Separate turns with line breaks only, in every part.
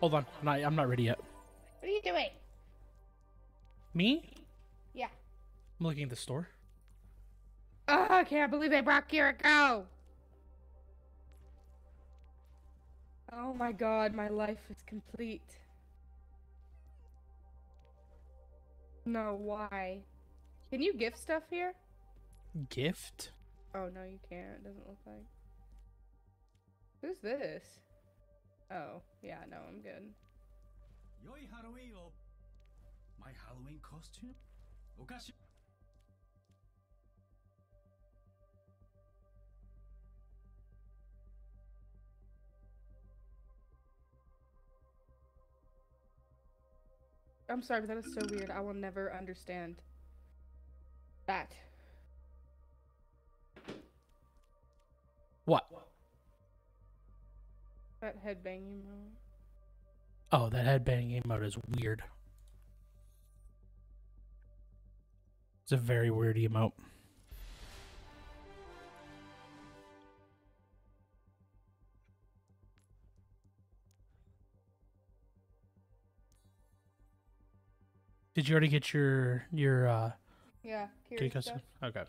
Hold on. I'm not, I'm not ready yet.
What are you doing?
Me?
Yeah.
I'm looking at the store.
Oh, I can't believe they brought Kiriko. Oh my god, my life is complete. No, why? Can you gift stuff here?
Gift?
Oh no, you can't. It doesn't look like. Who's this? Oh, yeah, no, I'm good.
Yoi Halloween -o. My Halloween costume? Okashi
I'm sorry, but that is so weird. I will never understand that.
What?
That headbanging moment.
Oh, that headbanging emote is weird. It's a very weird emote. Did you already get your your uh
Yeah,
kitty
curious stuff.
Okay.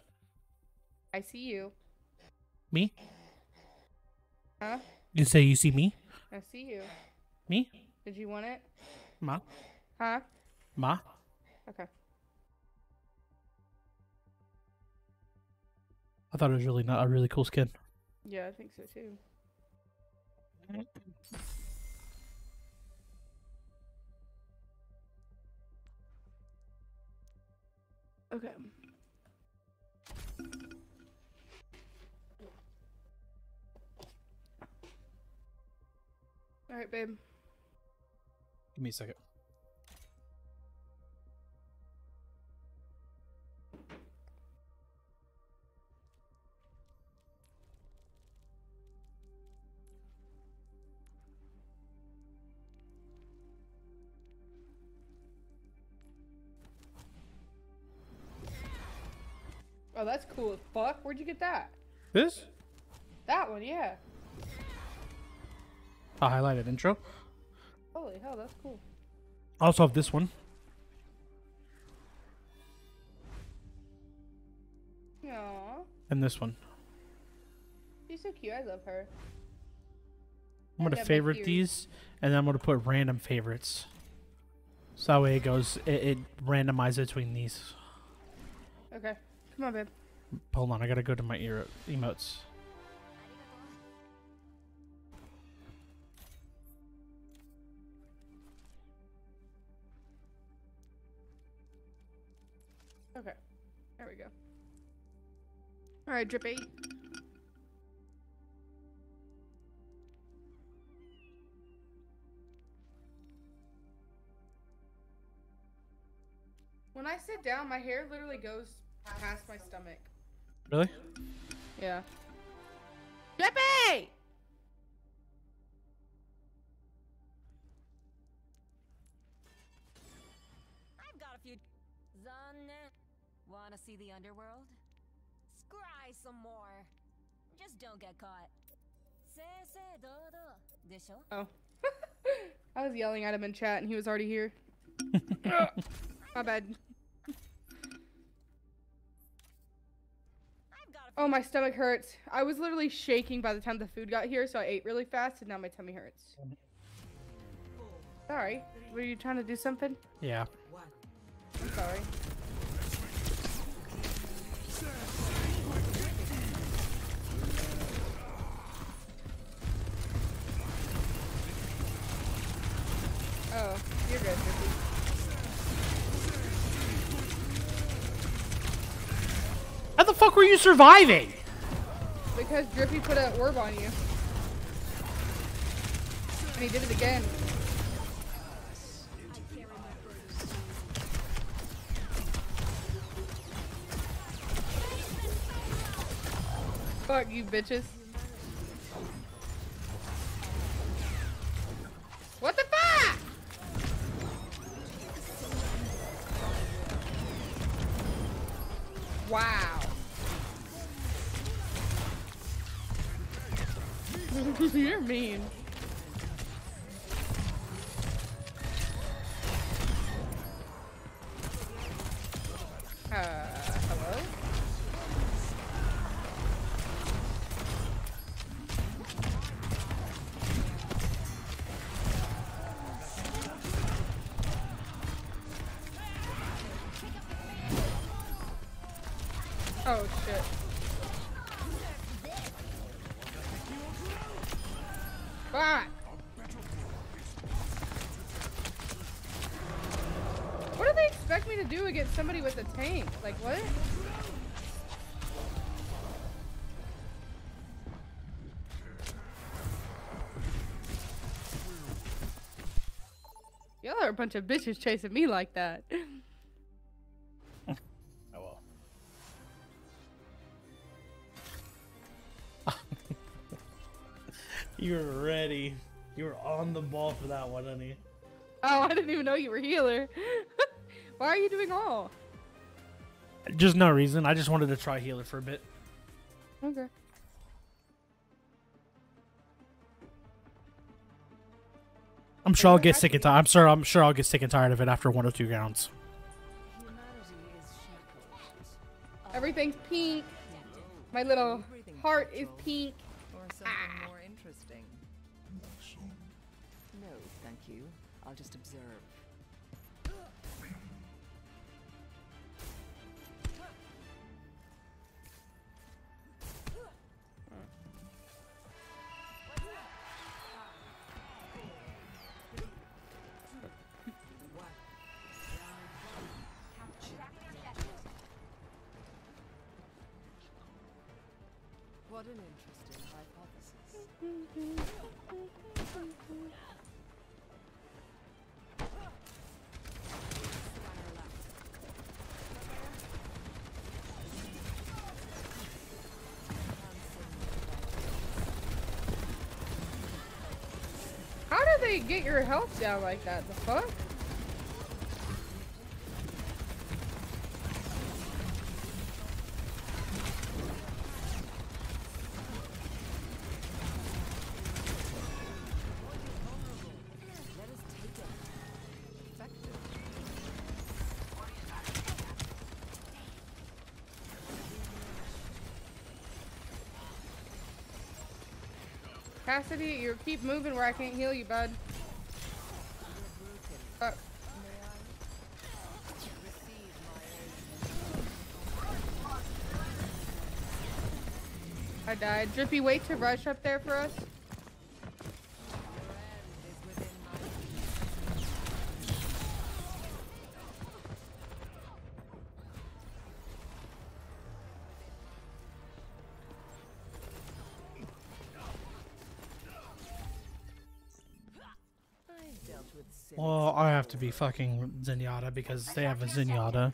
I see you.
Me?
Huh?
You say you see me?
I see you.
Me?
Did you want it?
Ma?
Huh?
Ma?
Okay.
I thought it was really not a really cool skin.
Yeah, I think so too. Okay. All right, babe.
Give me a second.
Oh, that's cool as fuck. Where'd you get that?
This?
That one, yeah.
A highlighted intro.
Holy hell, that's cool.
I also have this one.
Aww.
And this one.
She's so cute. I love her.
I'm gonna favorite these, and then I'm gonna put random favorites. So that way it goes, it, it randomizes between these.
Okay. Come on, babe.
Hold on, I gotta go to my ear emotes.
Alright, Drippy. When I sit down, my hair literally goes past my stomach.
Really?
Yeah. Drippy!
I've got a few. Zanne. Wanna see the underworld? Scry some more. Just don't get caught. Se se do do. Desho?
Oh. I was yelling at him in chat and he was already here. my bad.
I've got a
Oh, my stomach hurts. I was literally shaking by the time the food got here, so I ate really fast and now my tummy hurts. Sorry. Were you trying to do something?
Yeah.
I'm sorry. Oh, you're good, Drippy.
How the fuck were you surviving?
Because Drippy put an orb on you. And he did it again. Fuck you bitches. Wow. You're mean. Like what? Y'all are a bunch of bitches chasing me like that.
Oh well. you were ready. You were on the ball for that one, honey.
Oh, I didn't even know you were healer. Why are you doing all?
Just no reason. I just wanted to try healer for a bit.
Okay.
I'm sure I'll get sick and tired. I'm sure. I'm sure I'll get sick and tired of it after one or two rounds.
Humanity is shackled.
Everything's pink. My little heart is
control.
pink.
Or something
Ah.
more interesting. No, thank you. I'll just observe.
Get your health down like that? The fuck? Cassidy, you keep moving where I can't heal you, bud. Fuck. I died. Drippy, wait to rush up there for us.
Be fucking Zenyatta because they have a Zenyatta,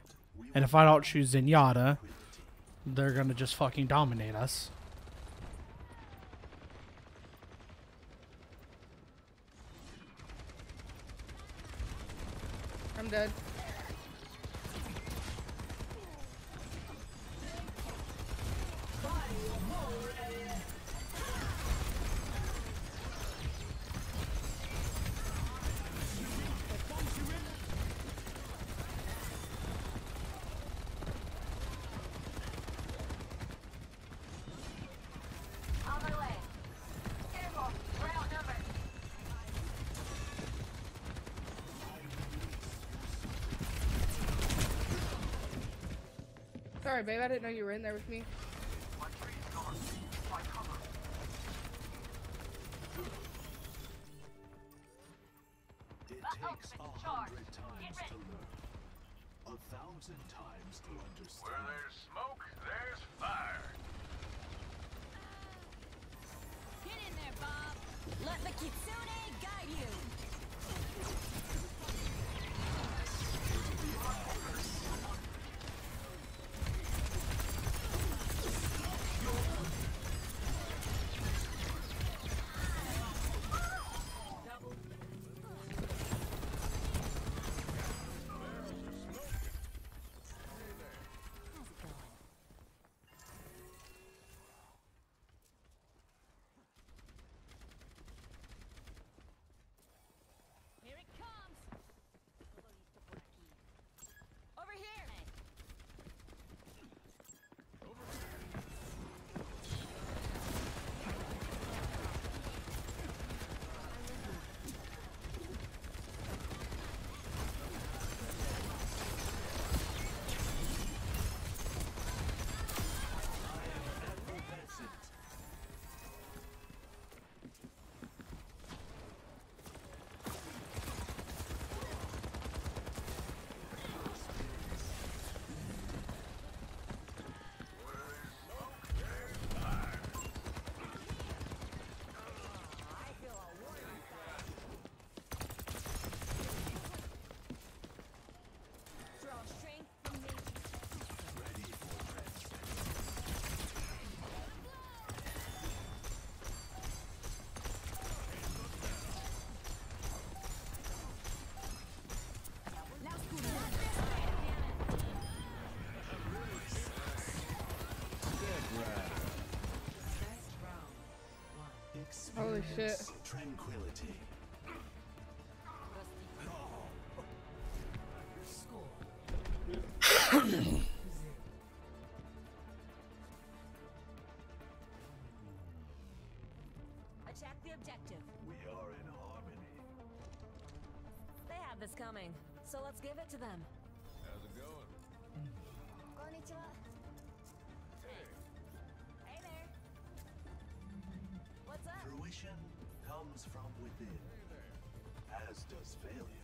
and if I don't choose Zenyatta, they're gonna just fucking dominate us.
I'm dead. Sorry, babe. I didn't know you were in there with me. Holy shit.
Tranquility.
Attack the objective.
We are in harmony.
They have this coming, so let's give it to them.
How's it going?
Konnichiwa.
Fruition comes from within, as does failure.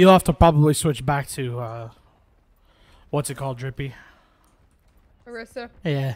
You'll have to probably switch back to uh, what's it called, Drippy?
Arissa.
Yeah.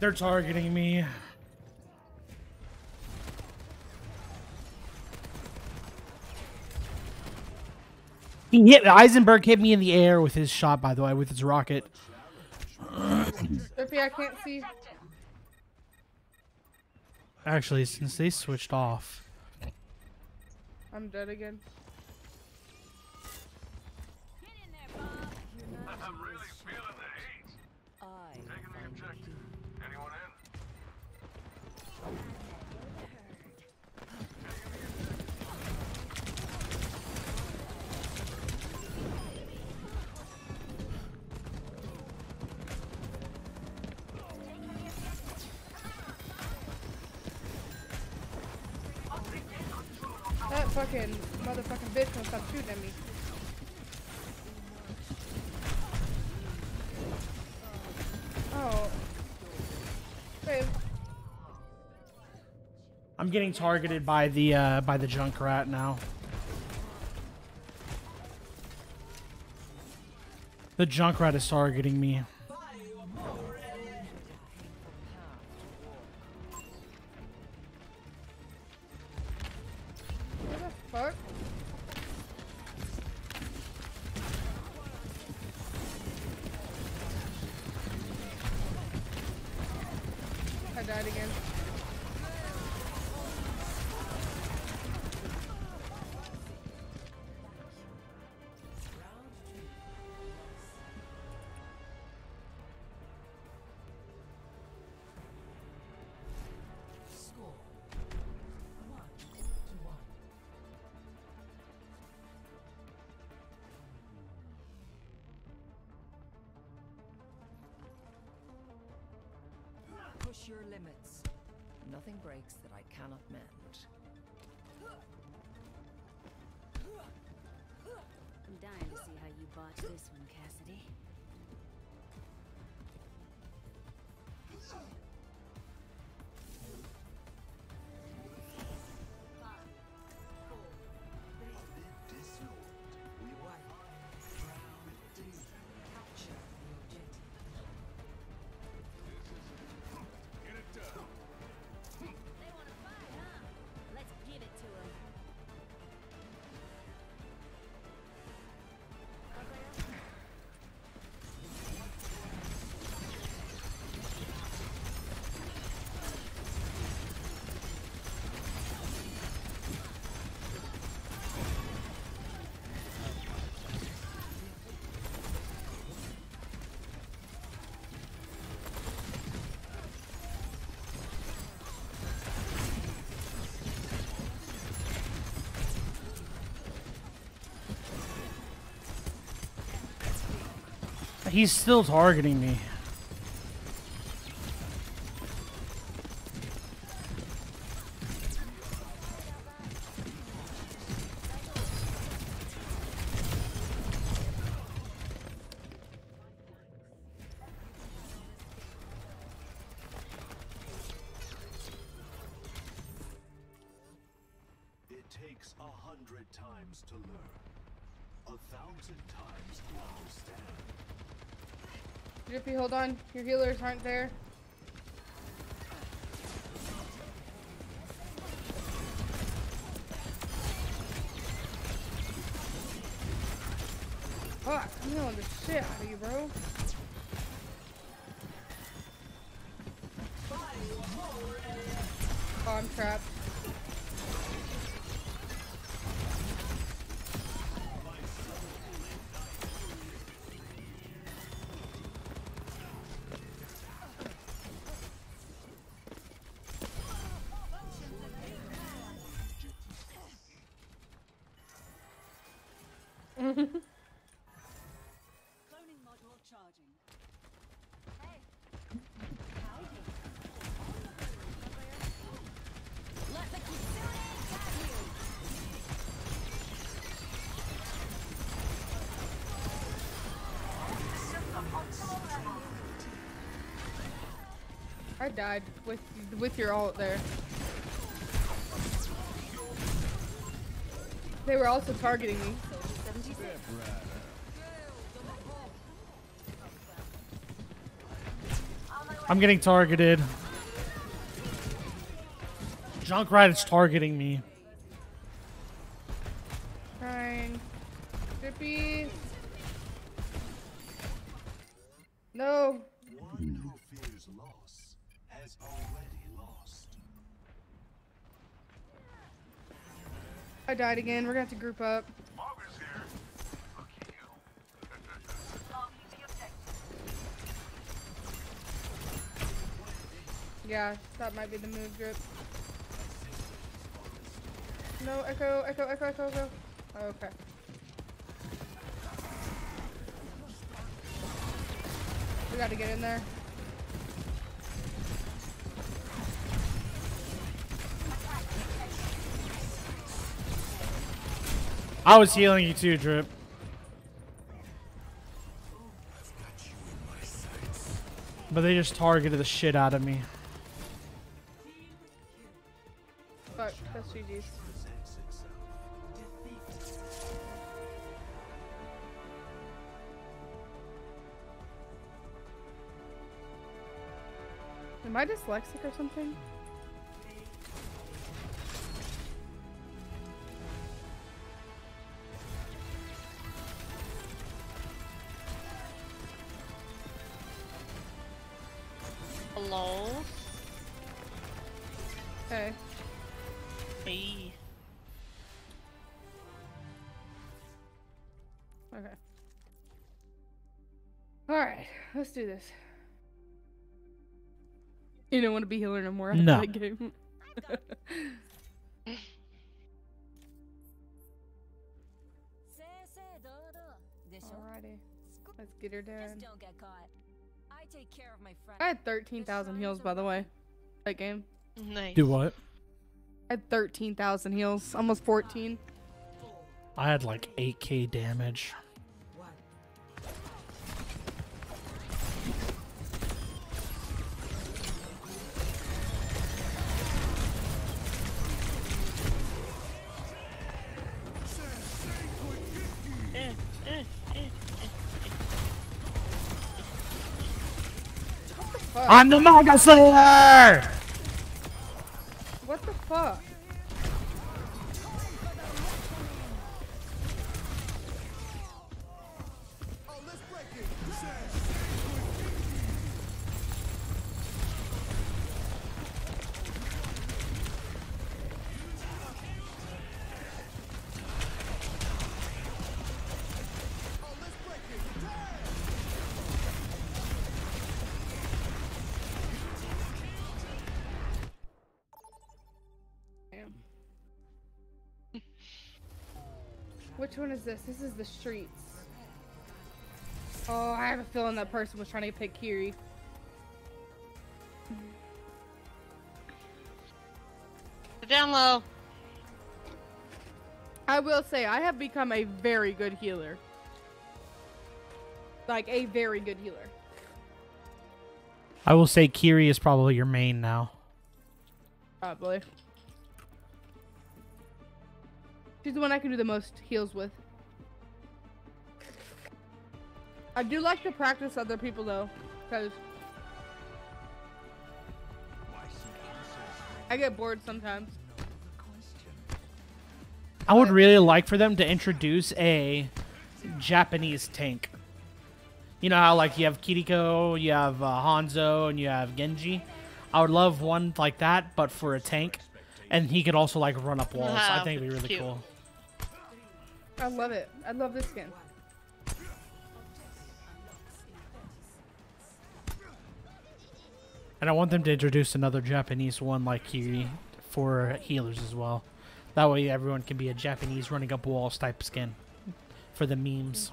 They're targeting me. He hit Eisenberg hit me in the air with his shot, by the way, with his rocket.
Drippy, I can't see.
Actually, since they switched off,
I'm dead again.
Getting targeted by the uh, by the Junkrat now. The Junkrat is targeting me. He's still targeting me.
Hold on. Your healers aren't there. I died with with your ult there. They were also targeting me.
I'm getting targeted. Junkrat is targeting me.
Trying. Drippy. No.
One who fears loss has already lost.
I died again. We're gonna have to group up. Yeah, that might be the move drip. No, echo, echo, echo, echo, echo. Oh, okay. We gotta get in there.
I was healing you too, Drip. But they just targeted the shit out of me.
Fuck, that's. Am I dyslexic or something? Let's do this. You don't want to be healer no more after
No.
that game. Alrighty. Let's get her
Just
done.
don't get caught. I take care of my friends.
I had 13,000 heals, by the way. that game.
Nice.
Do what?
I had 13,000 heals, almost 14.
I had like 8k damage. I'm the Mega Slayer!
What the fuck? Which one is this? This is the streets. Oh, I have a feeling that person was trying to pick Kiri.
Down low.
I will say, I have become a very good healer. Like, a very good healer.
I will say Kiri is probably your main now.
Probably. She's the one I can do the most heals with. I do like to practice other people though, because I get bored sometimes.
I would really like for them to introduce a Japanese tank. You know how like you have Kiriko, you have uh, Hanzo, and you have Genji. I would love one like that, but for a tank, and he could also like run up walls. I think it'd be really
cute.
cool.
I love it. I love this skin.
And I want them to introduce another Japanese one like Kiri for healers as well. That way everyone can be a Japanese running up walls type skin for the memes.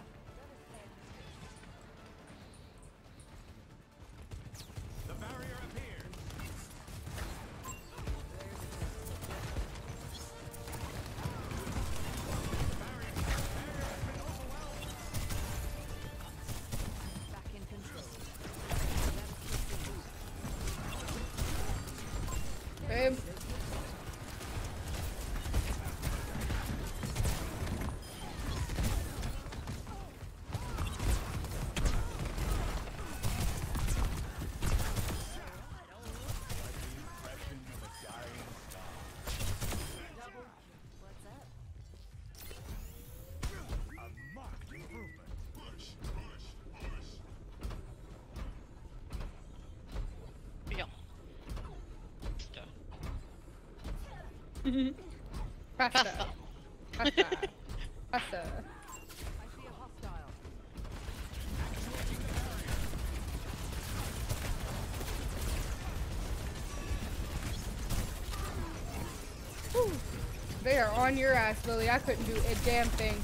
On your ass, Lily. I couldn't do a damn thing.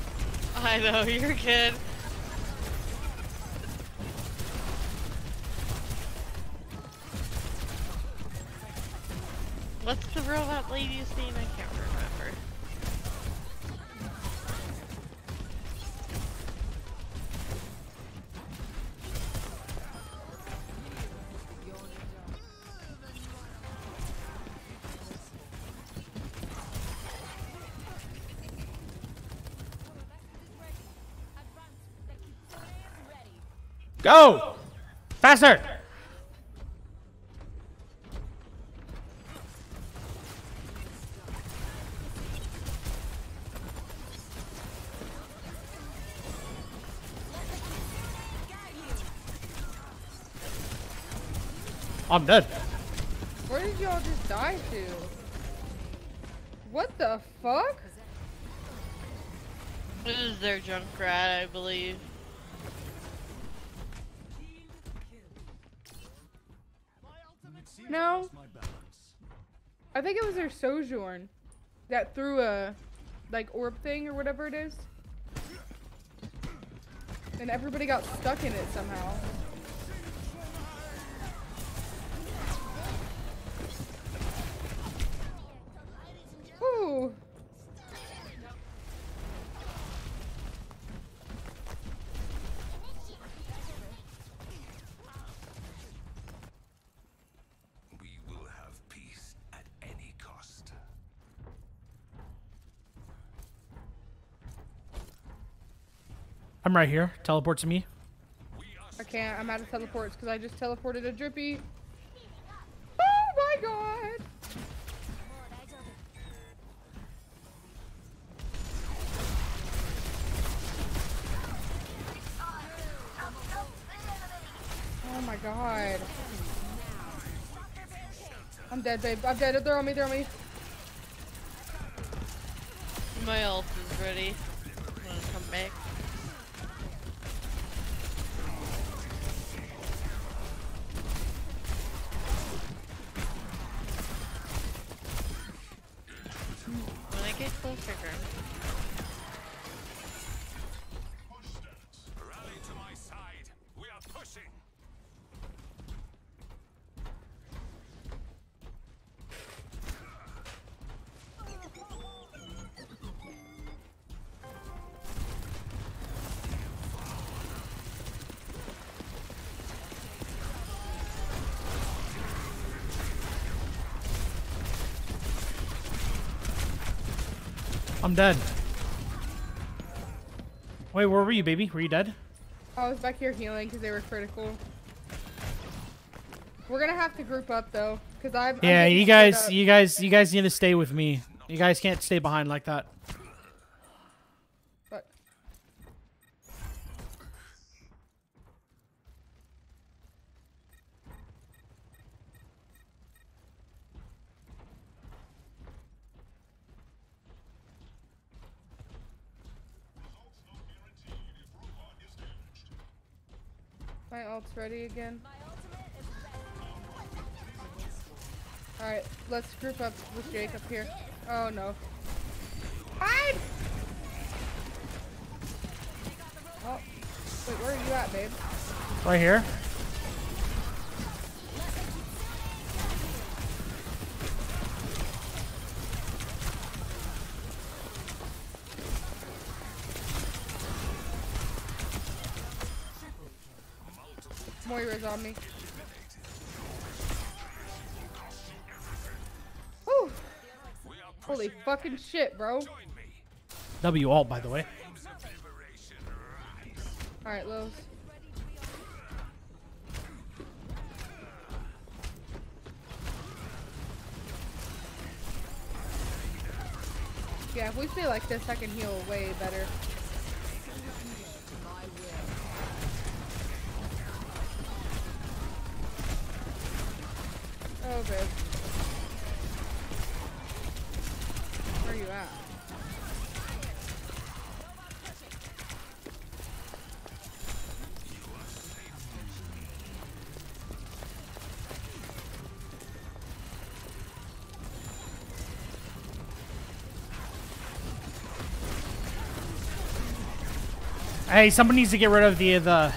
I know, you're good.
Go! Faster! I'm dead.
Where did y'all just die to? What the fuck?
This is their junk
rat, I believe. Sojourn that threw a like orb thing or whatever it is. And everybody got stuck in it somehow.
I'm right here. Teleport to me.
I can't. I'm out of teleports because I just teleported a drippy. Oh my god! Oh my god. I'm dead, babe. I'm dead. They're on me. They're on me.
My ult is ready. I'm
dead. Wait, where were you, baby? Were you dead?
I was back here healing because they were critical. We're gonna have to group up though, because I'm. I'm
Yeah, you guys, you guys, you guys need to stay with me. You guys can't stay behind like that.
My ult's ready again. Alright, let's group up with Jake up here. Oh no. Hide! Oh, wait, where are you at, babe?
Right here.
Moira's on me. Whew. Holy fucking shit, bro.
W alt, by the way.
Alright, Lils. Yeah, if we stay like this, I can heal way better. Oh, babe. Where are you at?
Hey, somebody needs to get rid of the the.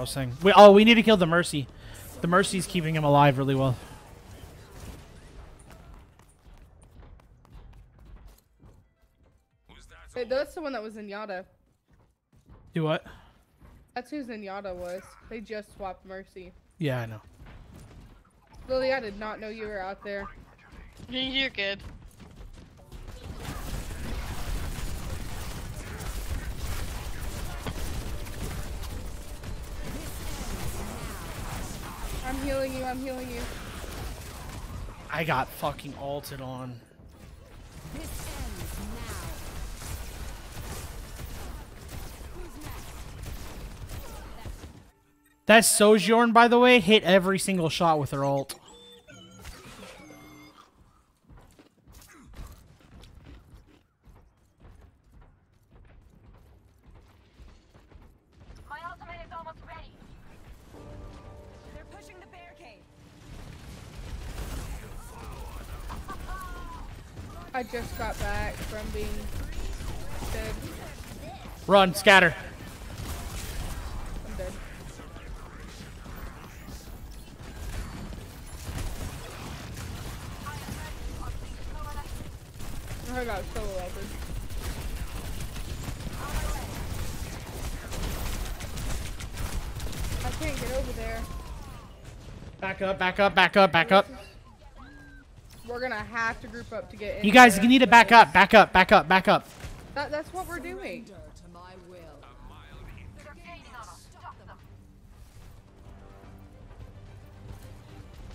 I what I was saying. We, oh, we need to kill the Mercy. The Mercy's keeping him alive really well.
Wait, that's the one that was in Yada.
Do what?
That's who Zenyatta was. They just swapped Mercy.
Yeah, I know.
Lily, I did not know you were out there.
You're good.
I'm healing you, I'm healing you.
I got fucking alted on. That Sojourn, by the way, hit every single shot with her ult.
Being dead.
Run, scatter.
I'm dead. I got solo leopard. I can't get over there.
Back up, back up, back up, back up.
We're gonna have to group up to get in.
You guys,
there.
you need to back up, back up, back up, back up.
That, that's what we're doing.
To my will.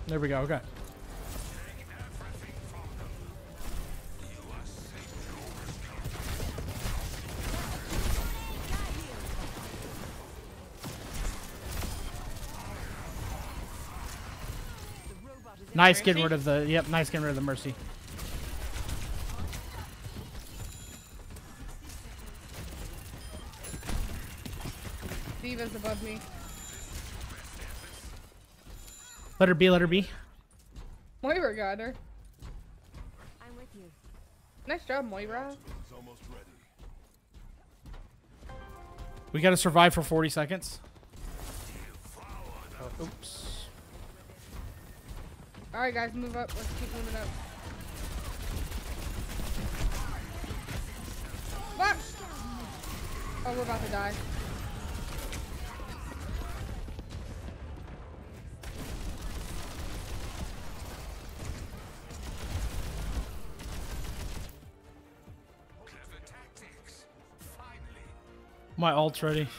There we go. Okay. Nice getting rid of the. Yep, nice getting rid of the mercy.
D.Va's above me.
Let her be. Let her be.
Moira got her.
I'm with you.
Nice job, Moira.
It's almost ready.
We gotta survive for 40 seconds. Oh, oops.
Alright, guys, move up. Let's keep moving up. Fuck! Oh, we're about to die.
My ult's ready.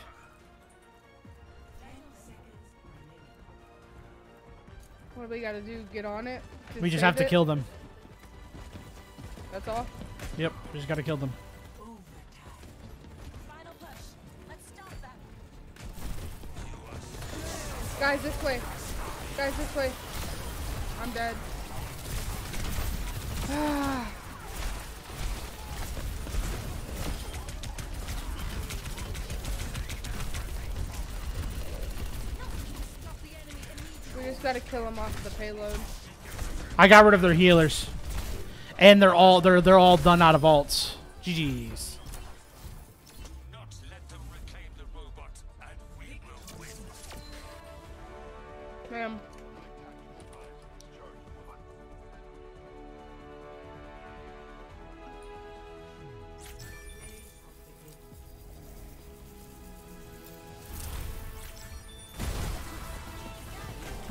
What do we gotta do? Get on it?
We just have to
it?
kill them.
That's all?
Yep, we just gotta kill them.
Final push. Let's stop them.
Guys, this way. Guys, this way. I'm dead. Ah. Just gotta kill them off the payload.
I got rid of their healers, and they're all they're they're all done out of ults. GG's.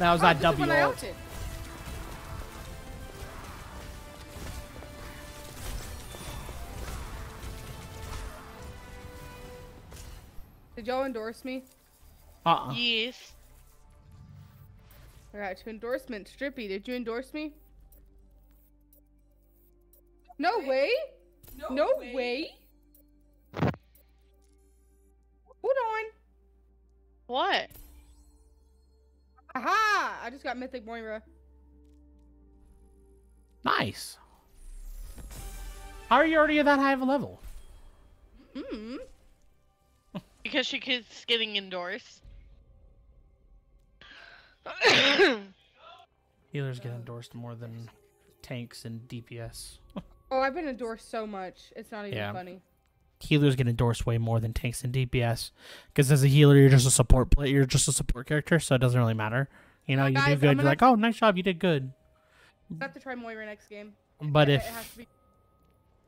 That was
Oh,
that W
when I
ult.
Did y'all endorse me?
Uh-uh.
Yes.
I to two endorsements. Strippy, did you endorse me? No way? No, way? Hold on.
What?
Aha! I just got Mythic Moira.
Nice. How are you already at that high of a level?
Hmm.
Because she keeps getting endorsed.
Healers get endorsed more than tanks and DPS.
Oh, I've been endorsed so much. It's not even
Yeah.
funny.
Healers get endorsed way more than tanks and DPS. Because as a healer, you're just a support player. You're just a support character, so it doesn't really matter. You know, you
Guys,
do good. You're like, oh, nice job, you did good.
I have to try Moira next game.
But if
it has to be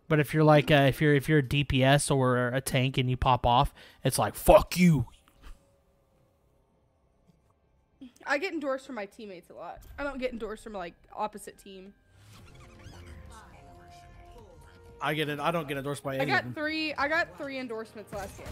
But if you're like uh, if you're if you're a DPS or a tank and you pop off, it's like fuck you.
I get endorsed from my teammates a lot. I don't get endorsed from like opposite team.
I get it. I don't get endorsed by
I got three. I got three endorsements last game.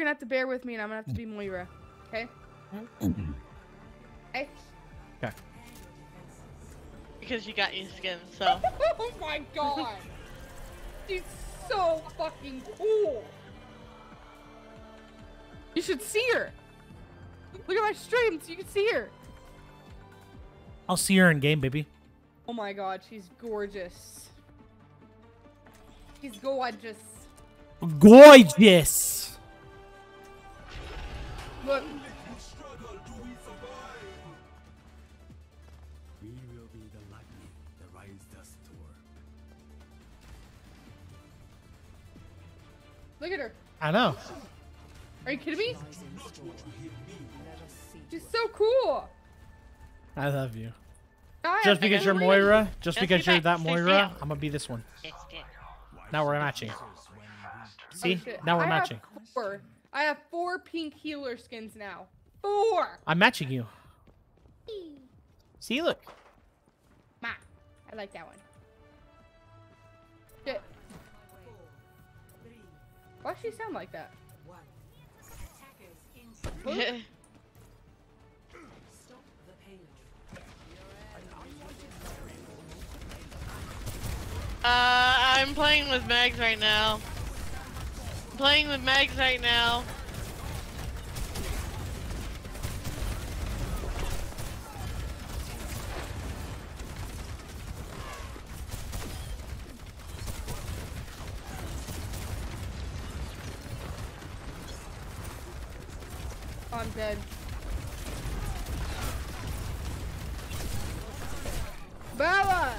Gonna have to bear with me, and I'm gonna have to be Moira. Okay? Hey.
Okay.
because you got your skin, so.
oh my god! She's so fucking cool. You should see her. Look at my stream so you can see her.
I'll see her in game, baby.
Oh my god, she's gorgeous. She's gorgeous.
Gorgeous.
Look,
We will be the lightning that rides the storm.
look at her.
I know.
Are you kidding me?
Lies in store. Let us see.
She's so cool.
I love you.
I
Just because you're Moira, just
Just
because
be
you're that Moira. I'm gonna be this one.
Yes, yes.
Now we're matching. Oh, see?
Oh,
now we're
I
matching.
Have four. I have four pink healer skins now. Four.
I'm matching you. See, look.
Ma, I like that one. Shit. Why does she sound like that?
Uh, I'm playing with Mags right now. Playing with Mags right now.
I'm dead. Bella!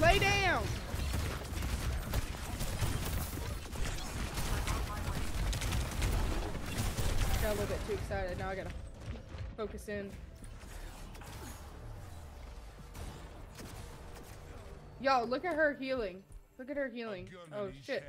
Lay down! A little bit too excited. Now I gotta focus in. Yo, look at her healing. Look at her healing. Oh shit.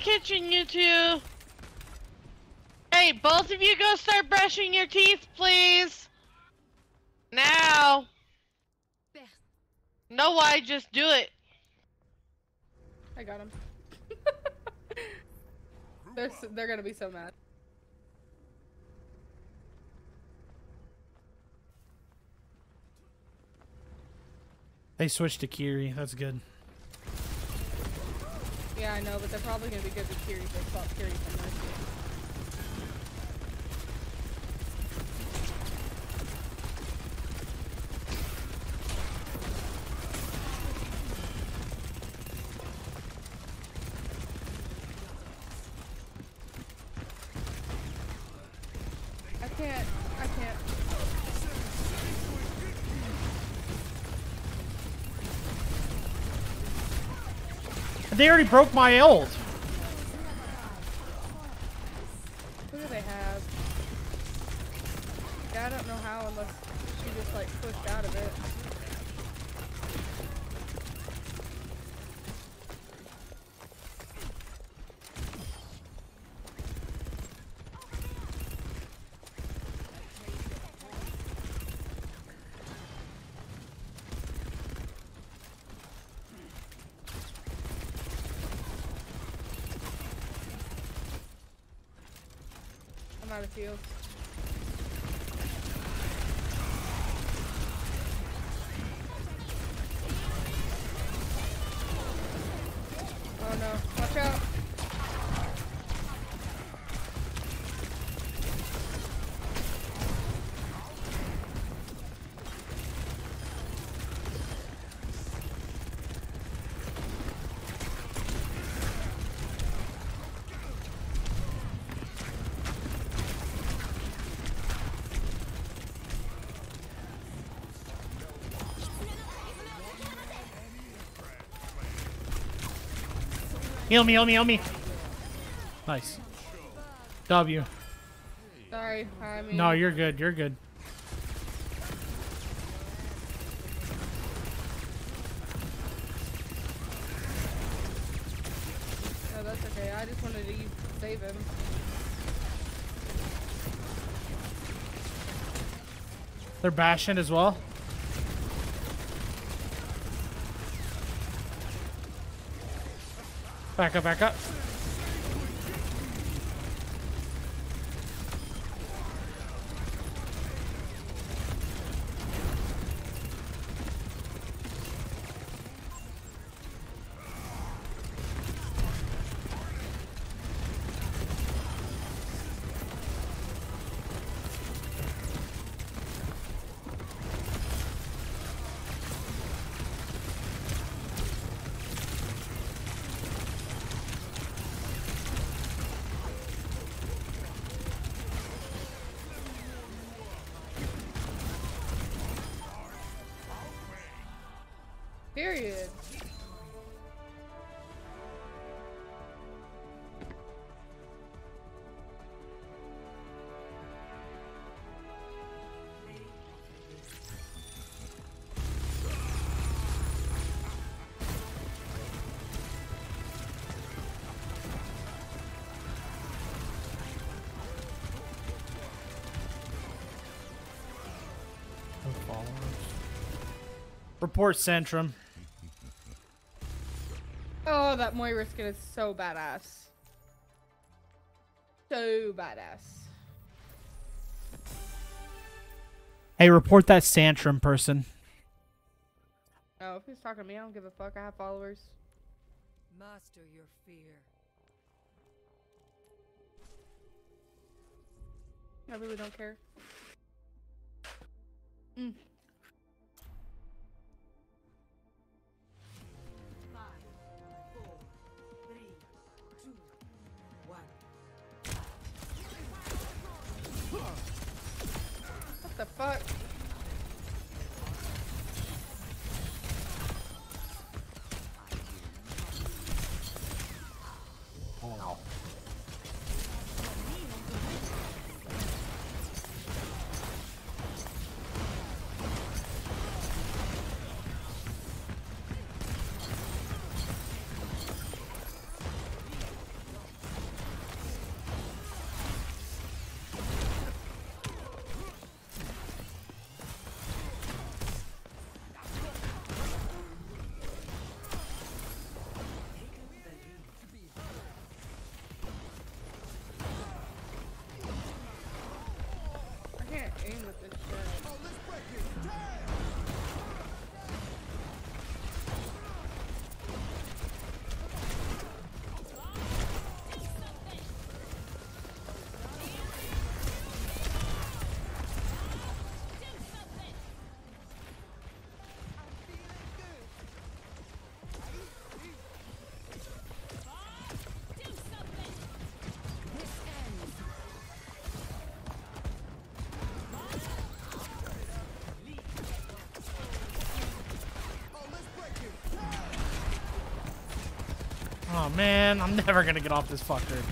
The kitchen, you two. Hey, both of you go start brushing your teeth, please. Now. No, why? Just do it.
I got him. they're s they're gonna be so mad.
They switched to Kiri. That's good.
Yeah, I know, but they're probably gonna be good with Kiri. They swap Kiri for Mercy. I can't. I can't.
They already broke my ult.
Who do they have? Yeah, I don't know how unless she just like pushed out of it. I'm out of field. Oh no, watch out.
Heal me, heal me, heal me. Nice. W.
Sorry, I mean.
No, you're good. You're good.
No, that's okay. I just wanted to save him.
They're bashing as well. Back up, back up. Report Centrum.
Oh, that Moira skin is so badass. So badass.
Hey, report that Santrum person.
Oh, if he's talking to me, I don't give a fuck. I have followers.
Master your fear.
I really don't care.
Man, I'm never gonna get off this fucker.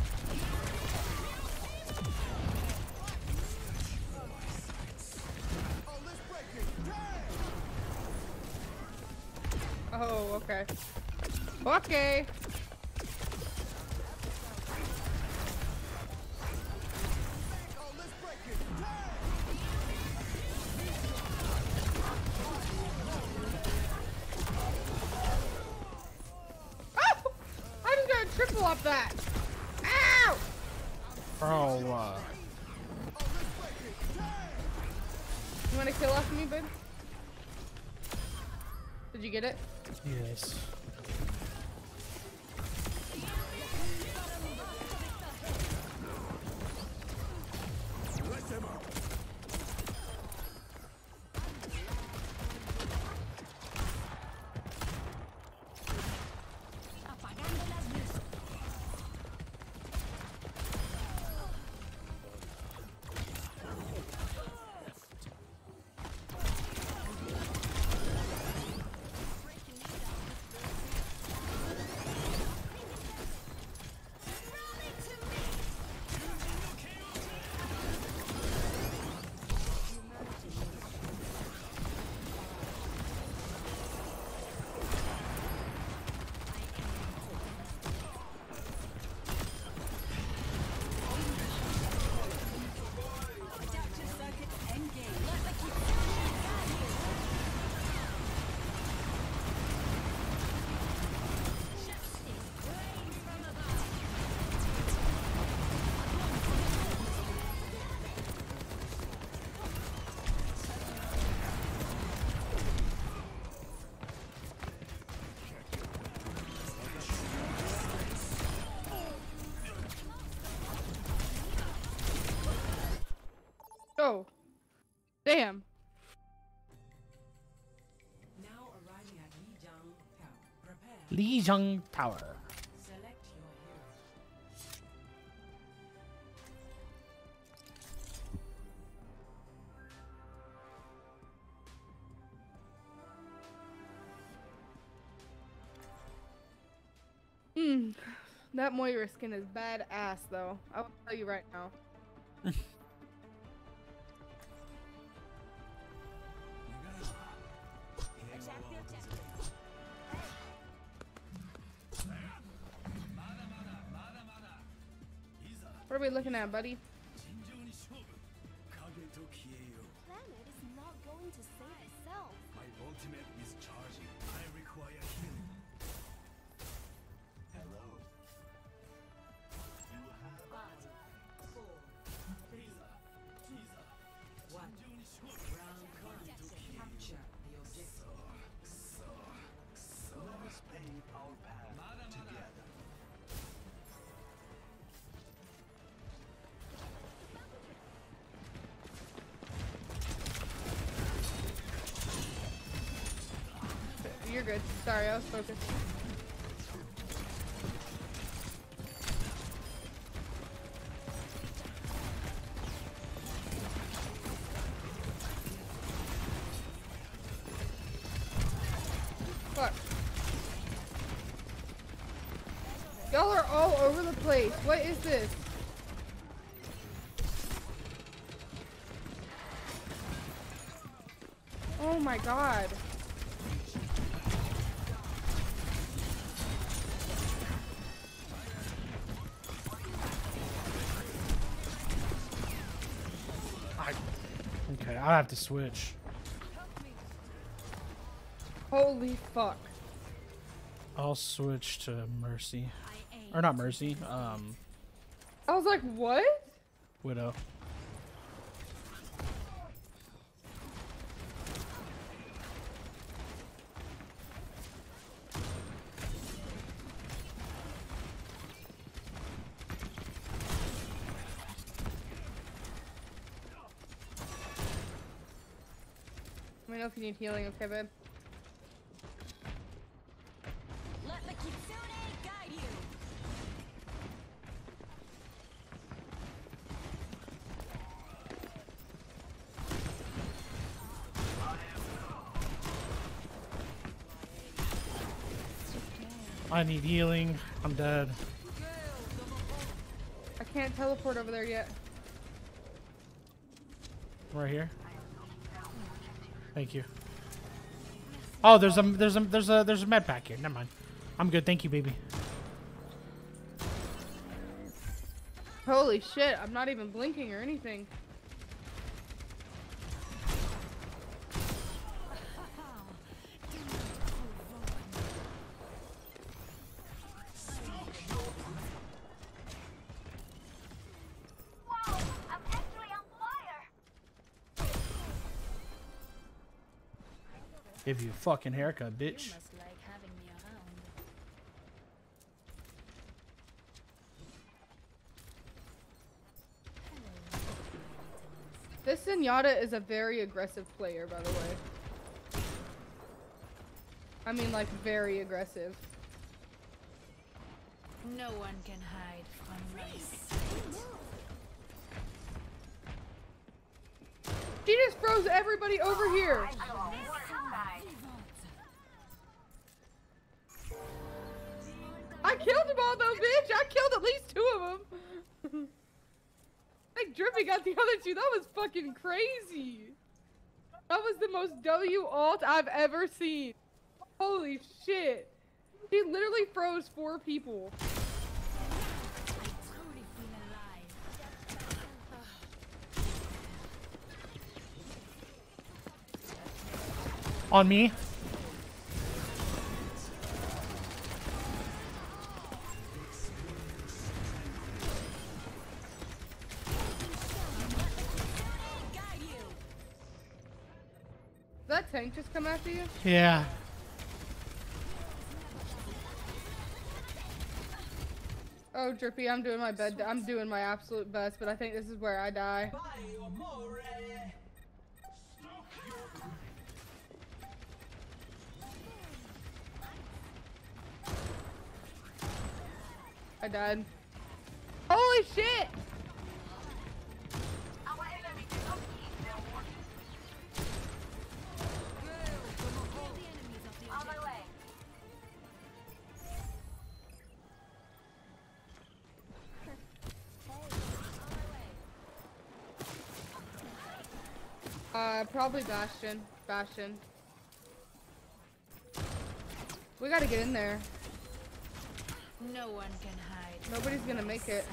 Lijiang Tower.
Hmm. That Moira skin is badass, though. I will tell you right now. Looking at, buddy? Was focused. Fuck. Y'all are all over the place. What is this? Oh my god.
I have to switch.
Holy fuck.
I'll switch to Mercy. Or not Mercy, um,
I was like, what?
Widow.
If you need healing, okay, babe?
Let the Kitsune guide you.
I need healing. I'm dead.
I can't teleport over there yet.
Right here. Thank you. Oh, there's a there's a there's a there's a med pack here. Never mind. I'm good. Thank you, baby.
Holy shit, I'm not even blinking or anything.
Give you a fucking haircut, bitch.
like having me around.
This Zenyatta is a very aggressive player, by the way. I mean, like, very aggressive.
No one can hide from my sight.
She just froze everybody over here! I killed at least two of them! like, Drippy got the other two. That was fucking crazy! That was the most W alt I've ever seen. Holy shit. He literally froze four people.
On me.
After you?
Yeah.
Oh Oh, Drippy, I'm doing my bed. I'm doing my absolute best, but I think this is where I die. I died. Holy shit! Probably Bastion. Bastion. We gotta get in there.
No one can hide.
Nobody's gonna make it.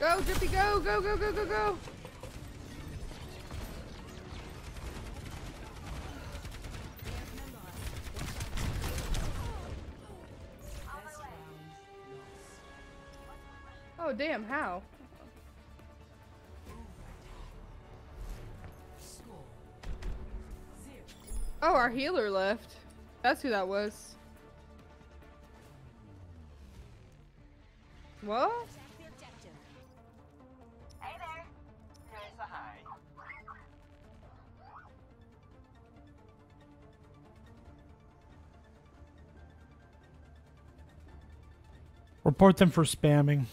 Go, Drippy, go, go, go, go, go, go! Damn, how? Oh, our healer left. That's who that was. What?
Hey there. Here's a hi.
Report them for spamming.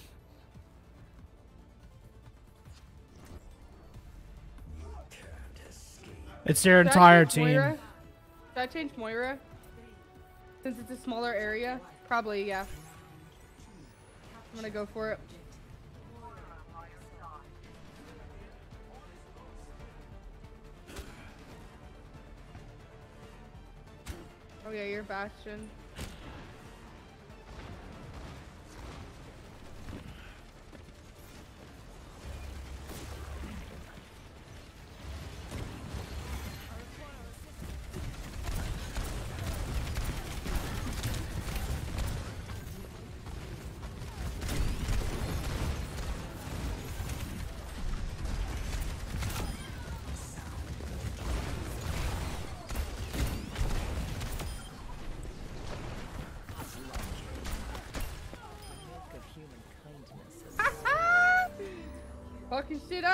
It's their entire team.
Moira? Should I change Moira? Since it's a smaller area? Probably, yeah. I'm gonna go for it. Oh yeah, you're Bastion.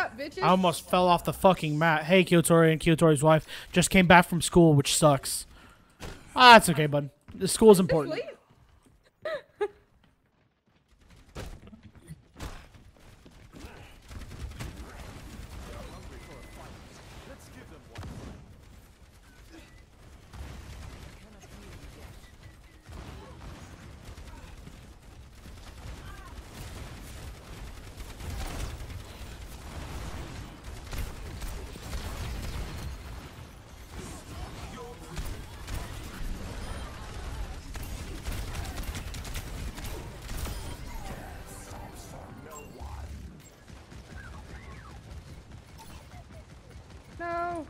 Up, bitches.
I almost fell off the fucking mat. Hey, Kyotori and Kyotori's wife just came back from school, which sucks. Ah, it's okay, bud. The school's important.
Sleep. No.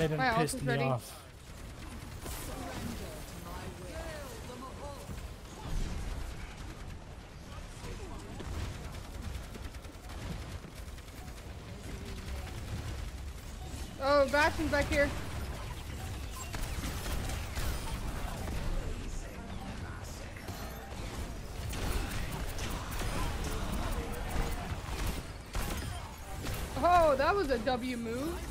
They done
My
pissed me
ready.
off.
Oh, Bastion's back here. Oh, that was a W move.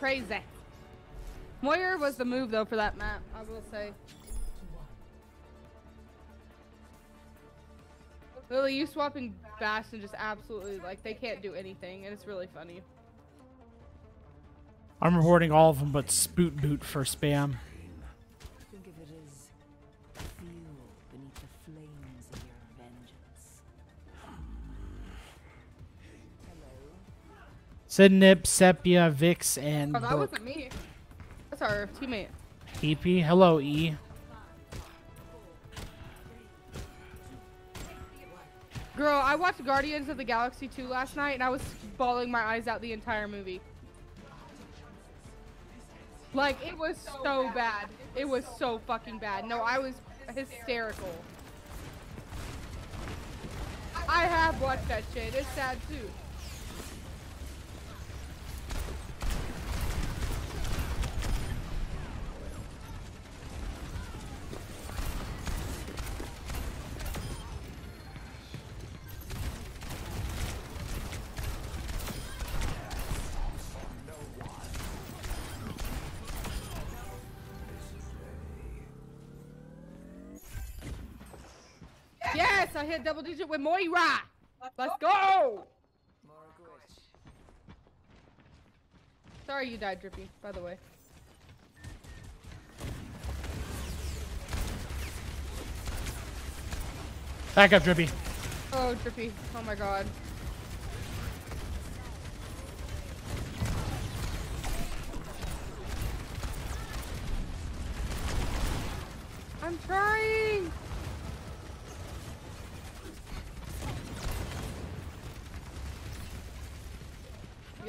Crazy. Moira was the move though for that map, I will say. Lily, you swapping Bastion just absolutely like they can't do anything, and it's really funny.
I'm reporting all of them but Spoot Boot for spam. Sidnip, Sepia, Vix, and
Oh, that
Burke.
wasn't me. That's our teammate.
EP. Hello, E.
Girl, I watched Guardians of the Galaxy 2 last night and I was bawling my eyes out the entire movie. Like, it was so bad. It was so fucking bad. No, I was hysterical. I have watched that shit. It's sad too. Hit double digit with Moira. Let's go. Sorry you died, Drippy, by the way.
Back up, Drippy.
Oh, Drippy. Oh my god. I'm trying.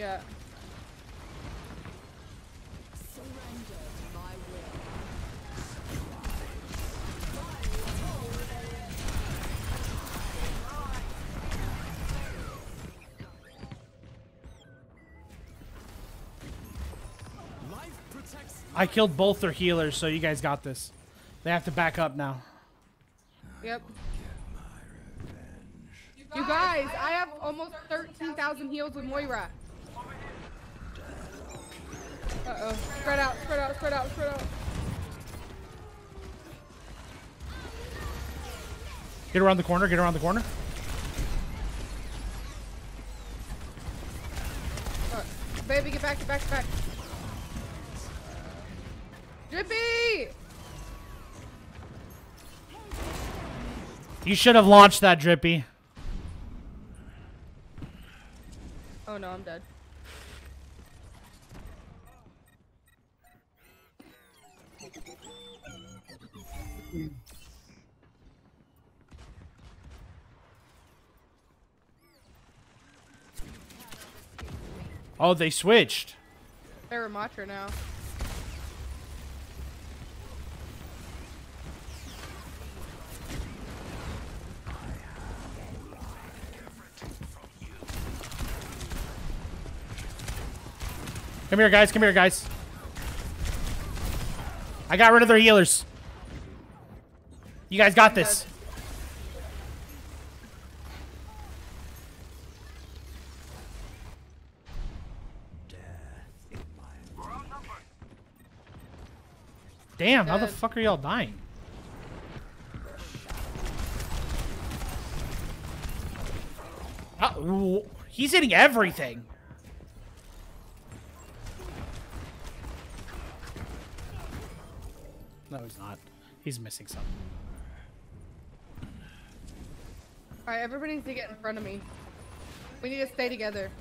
Yeah.
Surrender to my will.
Life protects.
I killed both their healers, so you guys got this. They have to back up now.
Yep. You guys, I have almost 13,000 heals with Moira. Uh-oh. Spread out, spread out, spread out, spread out.
Get around the corner. Get around the corner.
Uh, baby, get back, get back, get back. Drippy!
You should have launched that, Drippy.
Oh no, I'm dead.
Oh, they switched.
They're Ramattra now.
Come here, guys. Come here, guys. I got rid of their healers. You guys got this. Damn, how the fuck are y'all dying? Uh, he's hitting everything. No, he's not. He's missing something.
Alright, everybody needs to get in front of me. We need to stay together.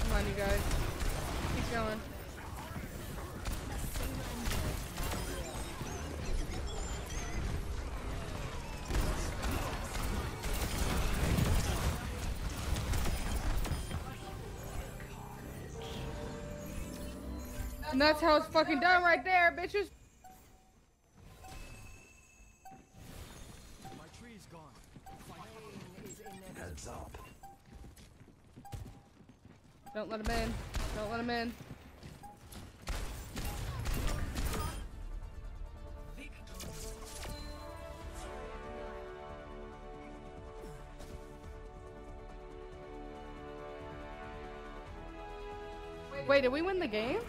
Come on, you guys. Keep going. And that's how it's fucking done right there, bitches. Don't let him in. Don't let him in. Wait, did we win the game?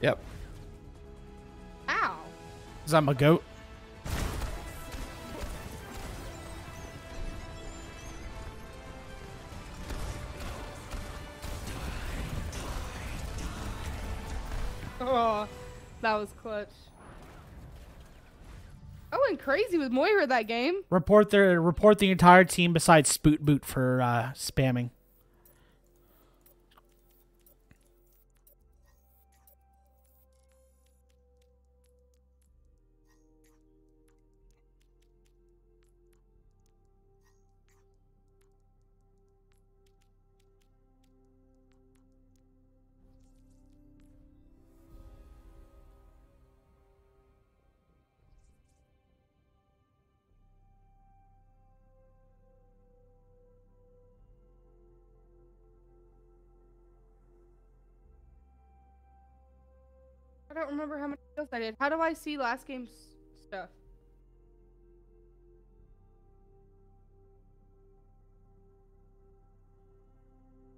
Yep.
Ow.
Is that my goat?
Crazy with Moira that game.
Report their report the entire team besides Spoot Boot for uh, spamming.
I did. How do I see last game's stuff?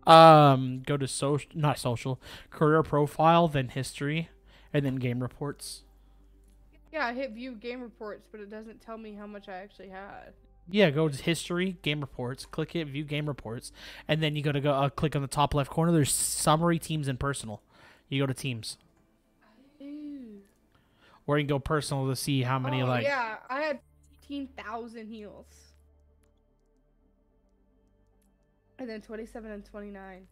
Um, go to social, not social, career profile, then history, and then game reports.
Yeah, I hit view game reports, but it doesn't tell me how much I actually had.
Yeah, go to history, game reports, click it, view game reports, and then you go to go uh, click on the top left corner. There's summary teams and personal. You go to teams. Or you can go personal to see how many
oh,
like.
yeah, I had 15,000 heals. And then 27 and 29.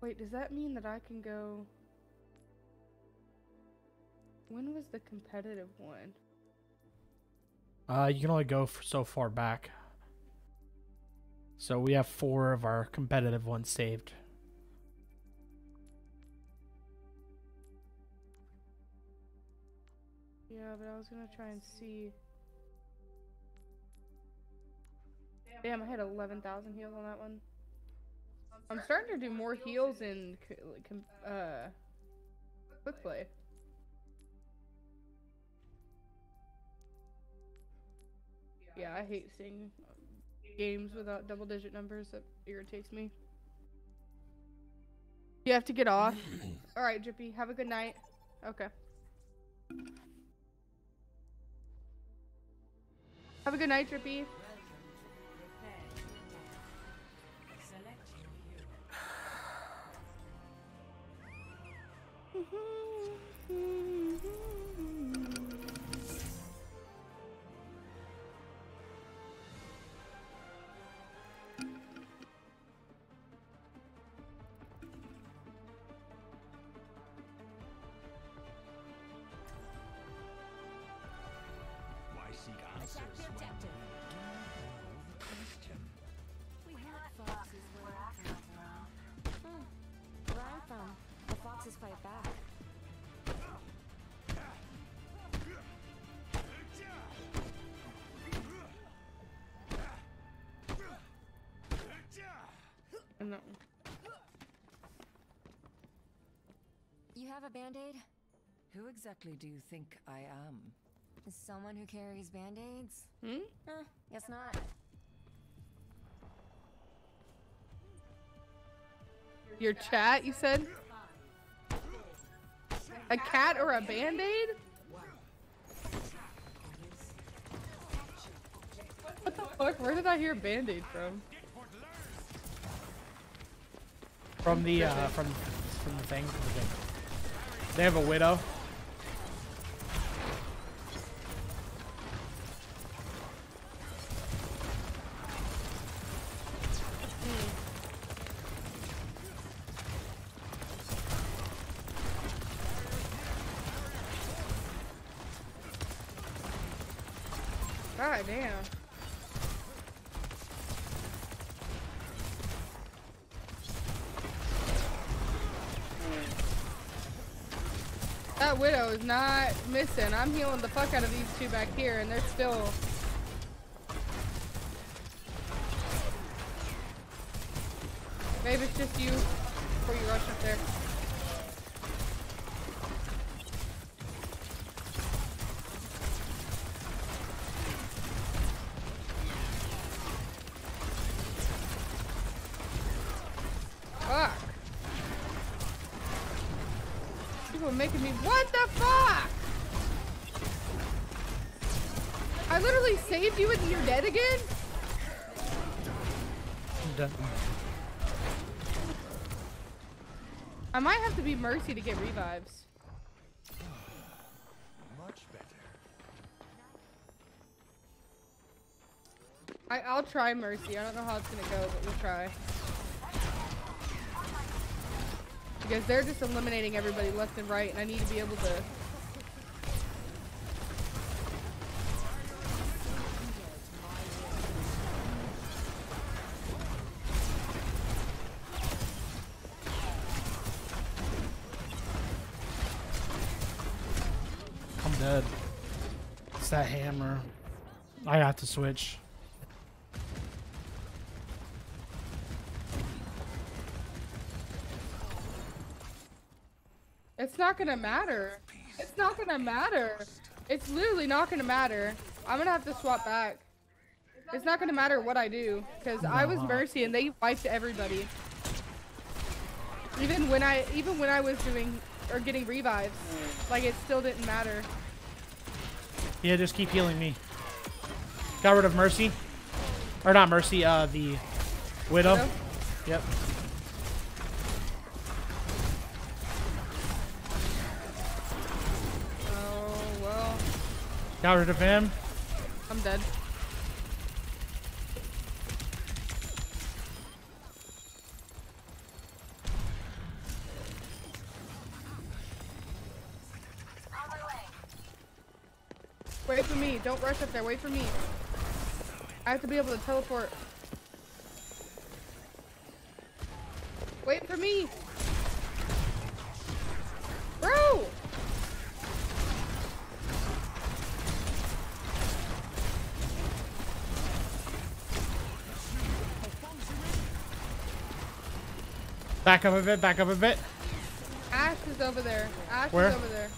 Wait, does that mean that I can go... When was the competitive one?
Uh, you can only go for so far back. So we have four of our competitive ones saved.
Yeah, but I was gonna try and see. Damn, I had 11,000 heals on that one. I'm starting to do more heals in c- like, com- uh, quick play. Yeah, I hate seeing games without double digit numbers. That irritates me. You have to get off. All right, Drippy. Have a good night. Okay. Have a good night, Drippy.
Select
have a band-aid?
Who exactly do you think I am?
Someone who carries band-aids?
Hmm?
Eh, guess not.
Your chat, you said? A cat or a band-aid? What the fuck? Where did I hear band-aid from?
From the uh, from from the thing. From the thing. They have a widow.
God damn. That widow is not missing. I'm healing the fuck out of these two back here, and they're still. Maybe it's just you before you rush up there. Fuck. People are making me. What the fuck? I literally saved you and you're dead again?
Done.
I might have to be Mercy to get revives.
Much better.
I, I'll try Mercy. I don't know how it's gonna go, but we'll try. Because they're just eliminating everybody left and right, and I need to be able to.
Switch.
It's not gonna matter. It's not gonna matter. It's literally not gonna matter. I'm gonna have to swap back. It's not gonna matter what I do, because I was Mercy and they wiped everybody. Even when I, even when I was doing or getting revives, like it still didn't matter.
Yeah, just keep healing me. Got rid of Mercy. Or not Mercy, uh, the Widow.
Widow?
Yep.
Oh well,
Got rid of him.
I'm dead. Wait for me. Don't rush up there. Wait for me. I have to be able to teleport. Wait for me. Bro!
Back up a bit, back up a bit.
Ash is over there. Ash
Where?
is over there.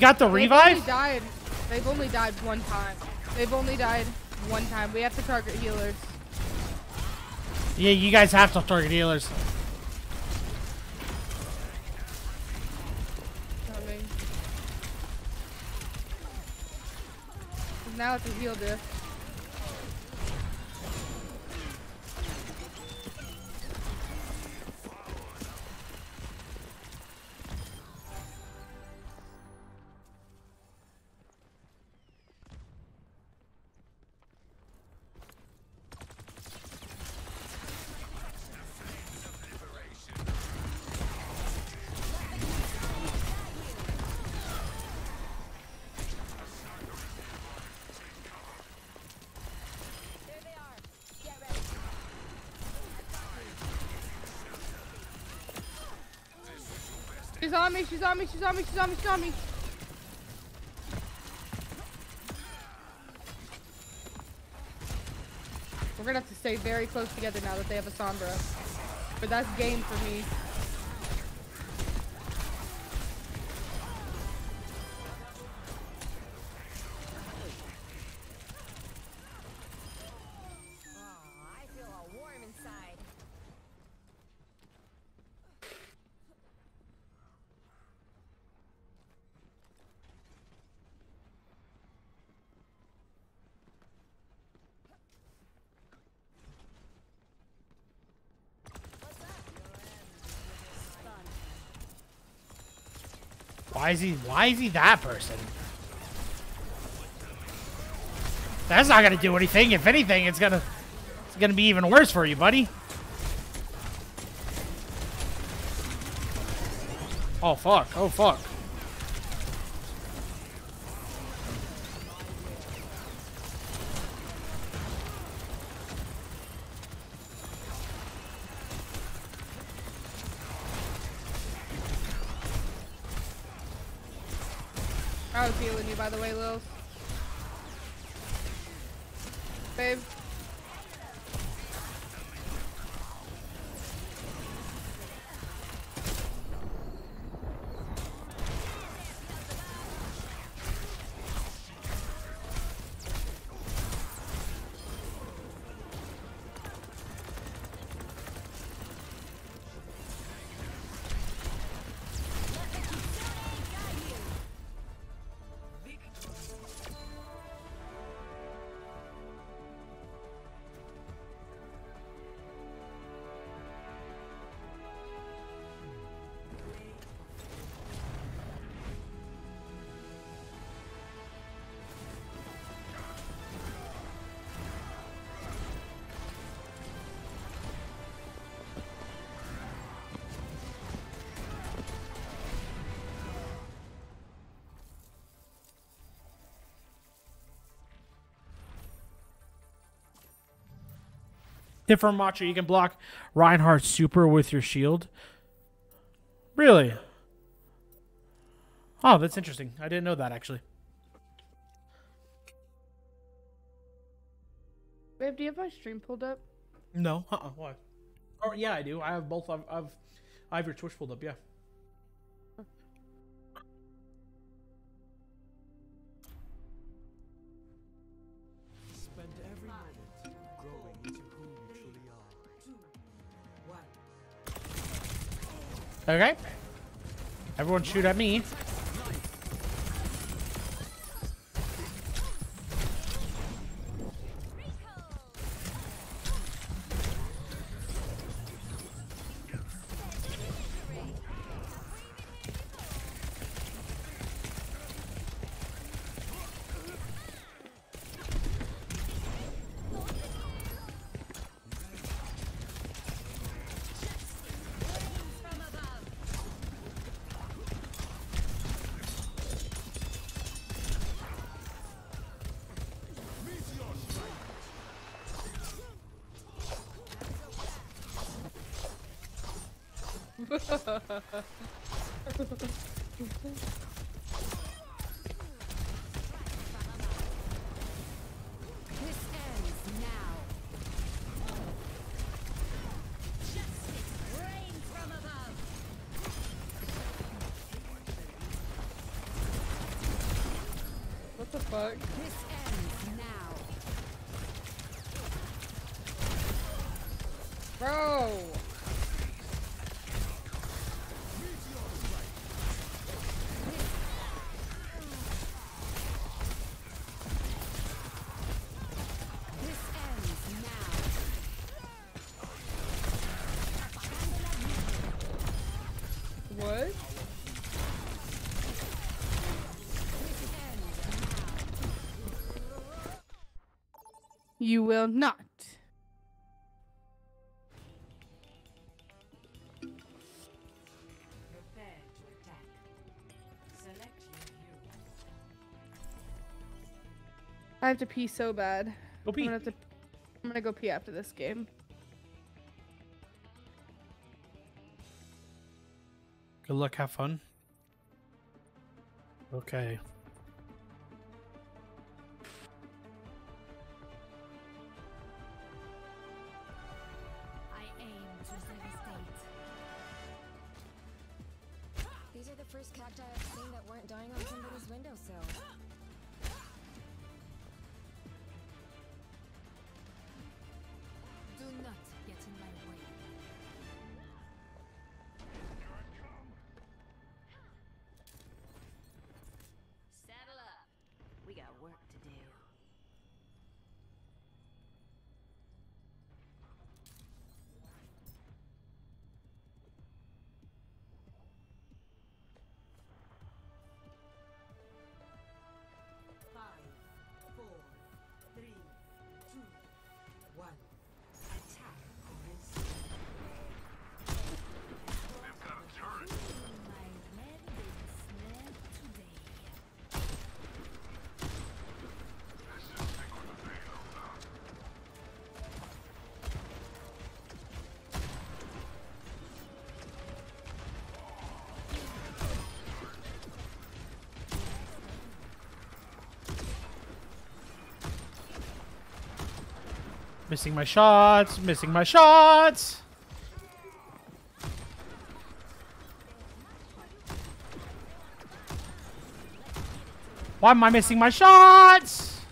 Got the
They've only
revive?
died. They've only died one time. They've only died one time. We have to target healers.
Yeah, you guys have to target healers.
Coming. Now it's a heal diff. On me, she's on me, she's on me, she's on me, she's on me. We're gonna have to stay very close together now that they have a Sombra. But that's game for me.
Why is he? Why is he that person? That's not gonna do anything. If anything, it's gonna, it's gonna be even worse for you, buddy. Oh fuck! Oh fuck!
I was healing you, by the way, Lils.
Different Macho, you can block Reinhardt super with your shield. Really? Oh, that's interesting. I didn't know that actually.
Babe, do you have my stream pulled up?
No. Uh-uh. Why? Oh yeah, I do. I have both. I've, I've, I have your Twitch pulled up. Yeah. Okay. Everyone shoot at me.
Will not.
Prepare to attack. Select your hero.
I have to pee so bad.
Go pee.
I'm gonna to. I'm gonna go pee after this game.
Good luck, have fun. Okay. Missing my shots. Missing my shots. Why am I missing my shots?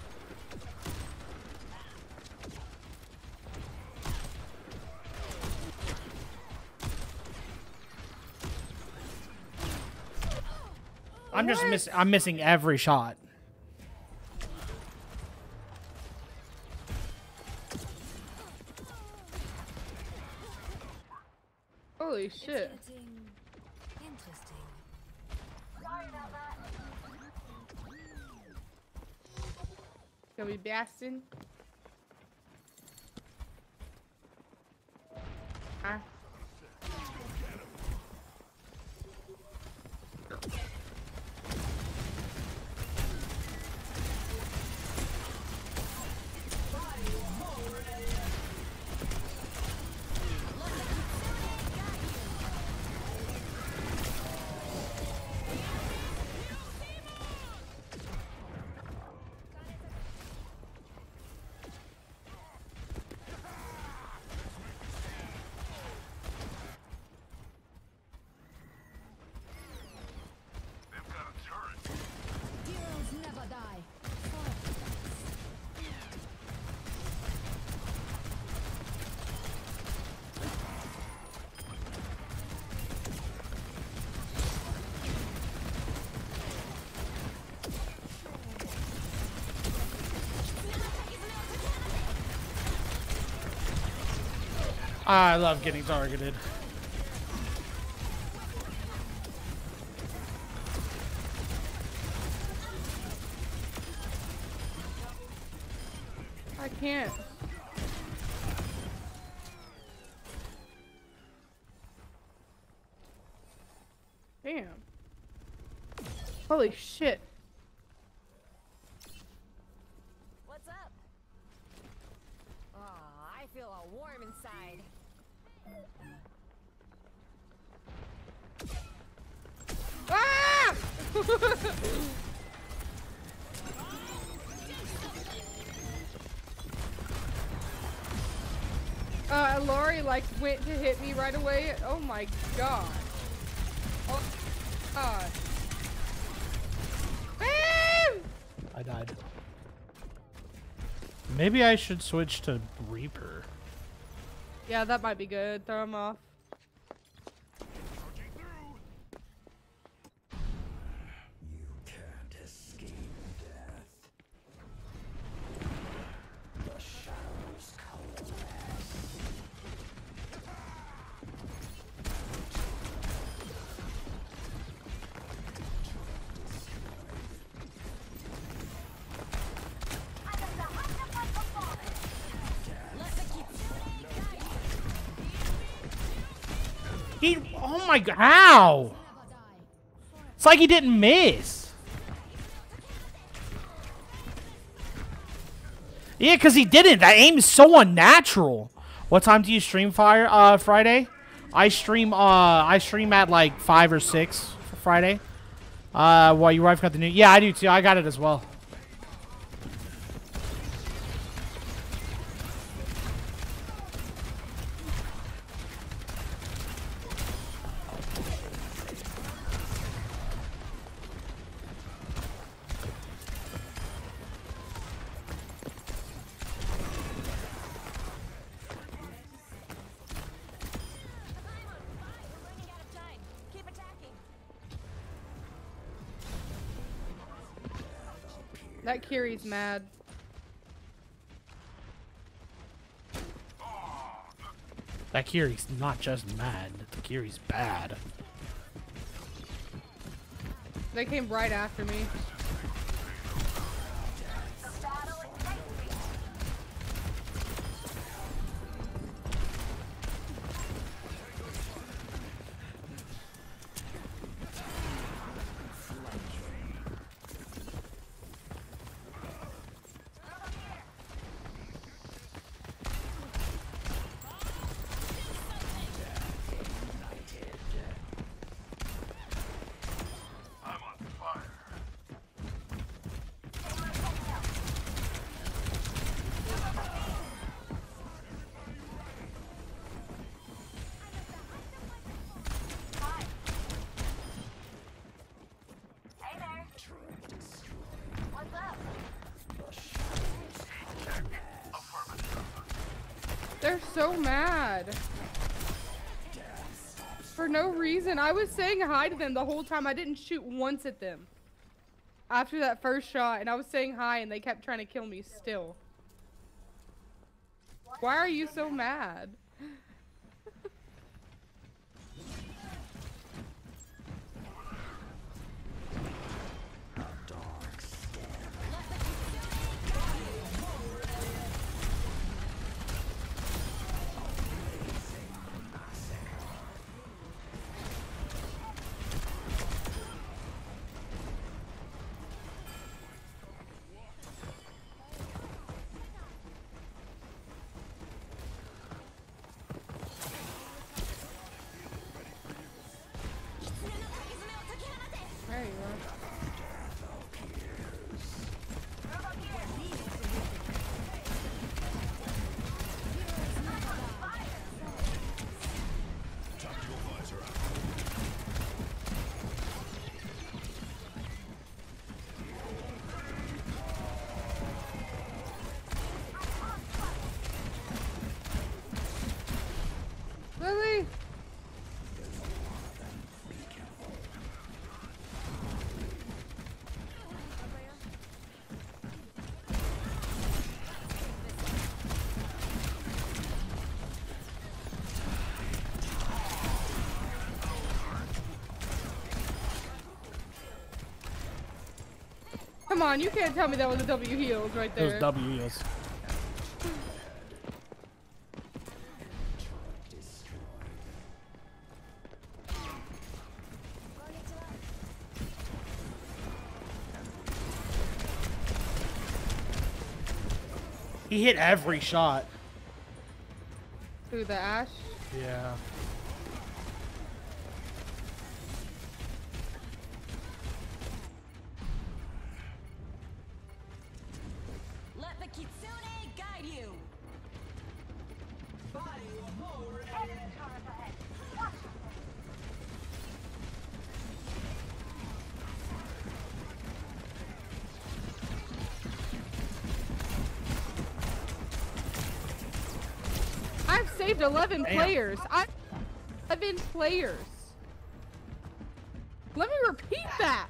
I'm just missing. I'm missing every shot.
Holy shit.
Getting interesting.
Can we Bastion?
I love getting targeted.
I can't. Damn. Holy shit. Went to hit me right away. Oh my god. Oh god. Woo!
I died. Maybe I should switch to Reaper.
Yeah, that might be good. Throw him off.
How? It's like he didn't miss. Yeah, because he didn't. That aim is so unnatural. What time do you stream fire? Uh, Friday? I stream. Uh, I stream at like five or six Friday. Uh, well, your wife got the new. Yeah, I do too. I got it as well.
Mad.
That Kiri's not just mad. The Kiri's bad.
They came right after me. I was saying hi to them the whole time. I didn't shoot once at them. After that first shot, and I was saying hi, and they kept trying to kill me still. Why are you so mad? Come on, you can't tell me that was a W heals right there.
Those
there.
W heals. He hit every shot.
Through the ash.
Yeah.
Saved 11
Damn.
players. I 11 players. Let me repeat that.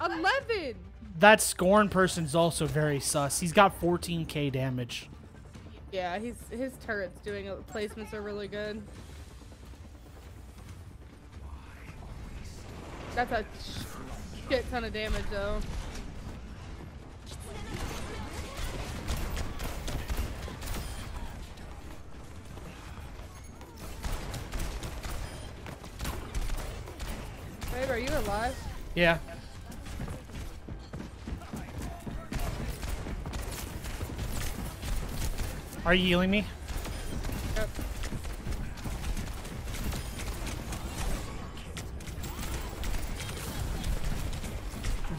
11.
That Scorn person's also very sus. He's got 14k damage.
Yeah, he's his turrets doing uh, placements are really good. That's a shit ton of damage though.
Yeah. Are you healing me?
Yep.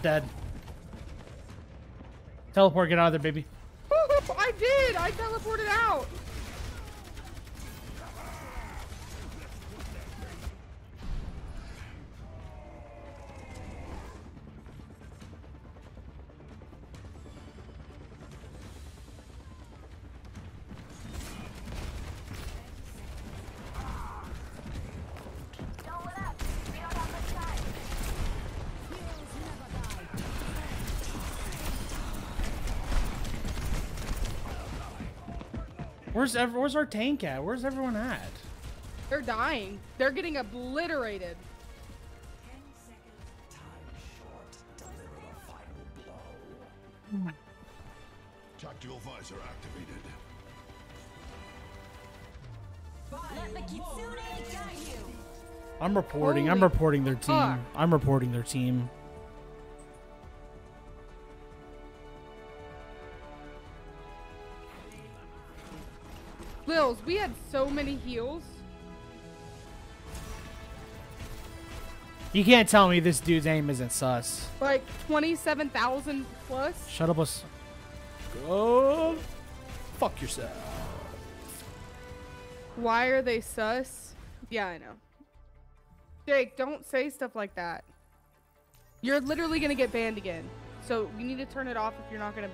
Dead. Teleport, get out of there, baby. Where's ev- Where's our tank at? Where's everyone at?
They're dying. They're getting obliterated.
Tactical visor activated.
Let the Kitsune guide you.
I'm reporting. I'm reporting their team.
fuck.
I'm reporting their team.
Many heals.
You can't tell me this dude's aim isn't sus.
Like 27,000 plus.
Shut up, us. Go. Fuck yourself.
Why are they sus? Yeah, I know. Jake, don't say stuff like that. You're literally gonna get banned again. So you need to turn it off if you're not gonna.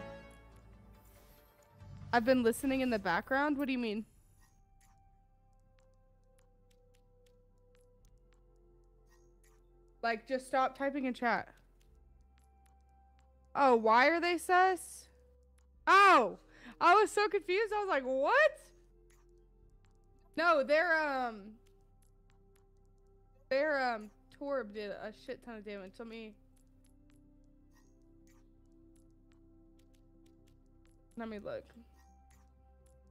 I've been listening in the background. What do you mean? Like, just stop typing in chat. Oh, why are they sus? Oh, I was so confused. I was like, what? No, they're um their um Torb did a shit ton of damage. Let me Let me look.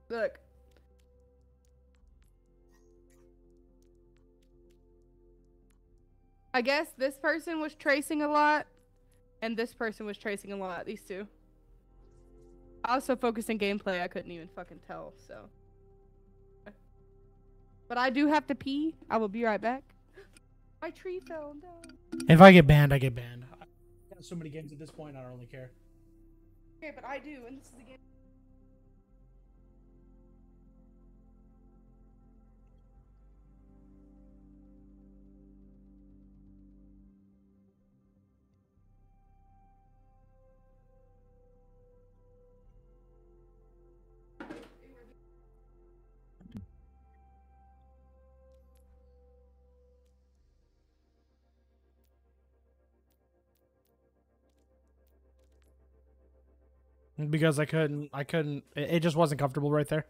Look. I guess this person was tracing a lot and this person was tracing a lot, these two. I was so focused in gameplay I couldn't even fucking tell, so but I do have to pee. I will be right back. My tree fell down.
If I get banned, I get banned. Got so many games at this point, I don't really care.
Okay, but I do, and this is the game.
Because I couldn't, I couldn't. It, just wasn't comfortable right there.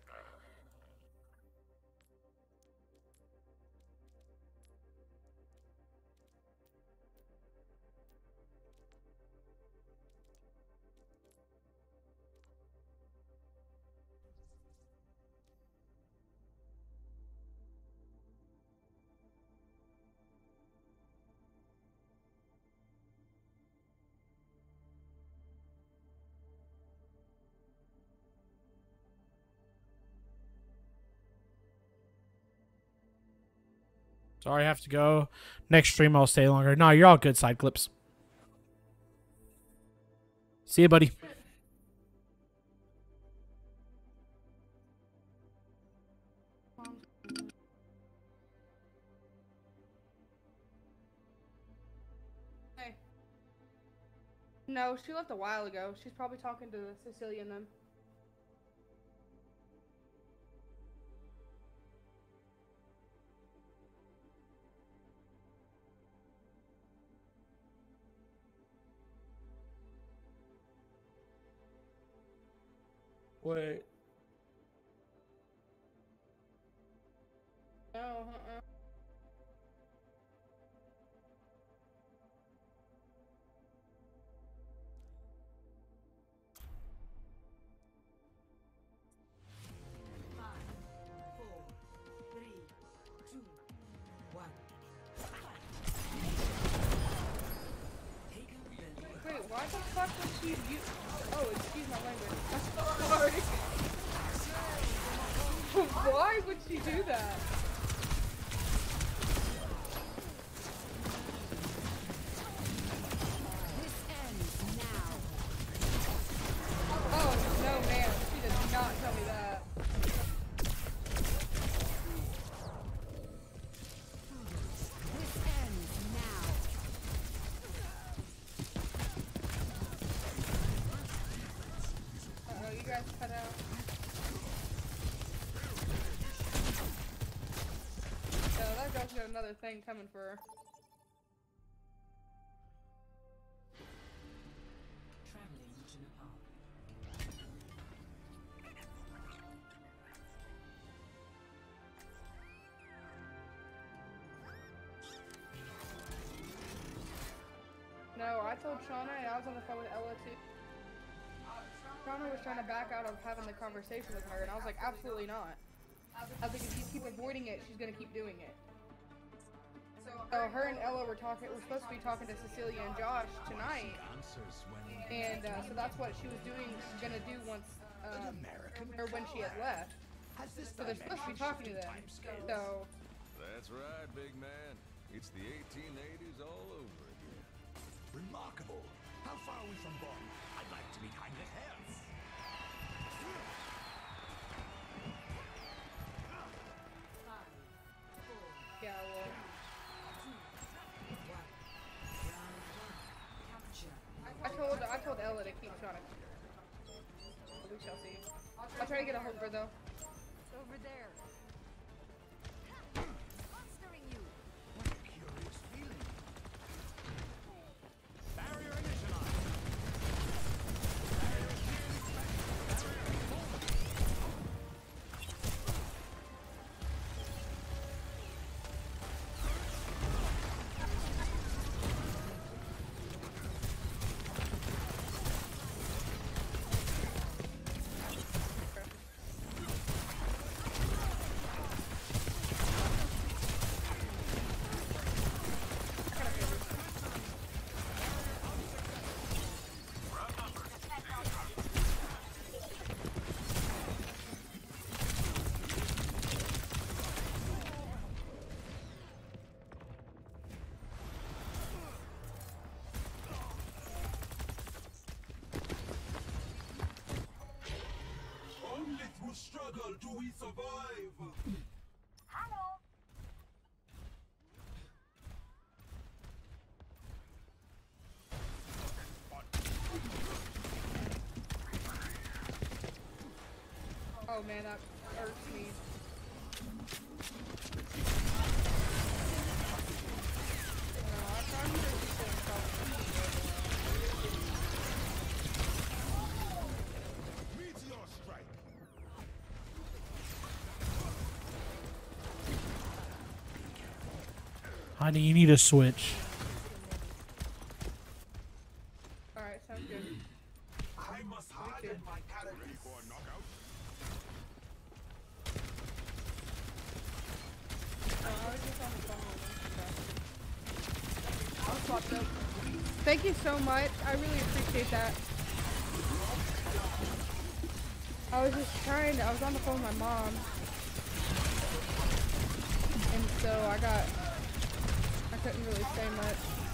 Sorry, I have to go. Next stream, I'll stay longer. No, you're all good side clips. See you, buddy.
Hey. No, she left a while ago. She's probably talking to Cecilia and them.
Wait.
No, uh-uh.
Four, three, two, one. Take out the
Wait, why the fuck would she use... Oh, excuse my language. She do that? Another thing coming for her.
Traveling to Nepal.
No, I told Shauna and I was on the phone with Ella too. Shauna was trying to back out of having the conversation with her, and I was like, absolutely not. I was like, if you keep avoiding it, she's gonna keep doing it. So her and Ella were talking. We're supposed to be talking to Cecilia and Josh tonight, and uh, so that's what she was doing, gonna do once, um, or when she had left.
has this
So they're supposed to be talking to them. So
That's right, big man. It's the 1880s all over again.
Remarkable. How far are we from Bonn? I'd like to meet Heinrich Hertz.
Shall see. I'll try to get a hold though.
Over there.
Survive.
Hello.
Oh man, that hurts me.
Honey, you need a switch.
Alright, sounds good.
I must harden my calories.
For a knockout?
Uh, I was just on the phone with her, so. I'll swap notes. Thank you so much. I really appreciate that. I was just trying to, I was on the phone with my mom. And so I got, I couldn't really say much.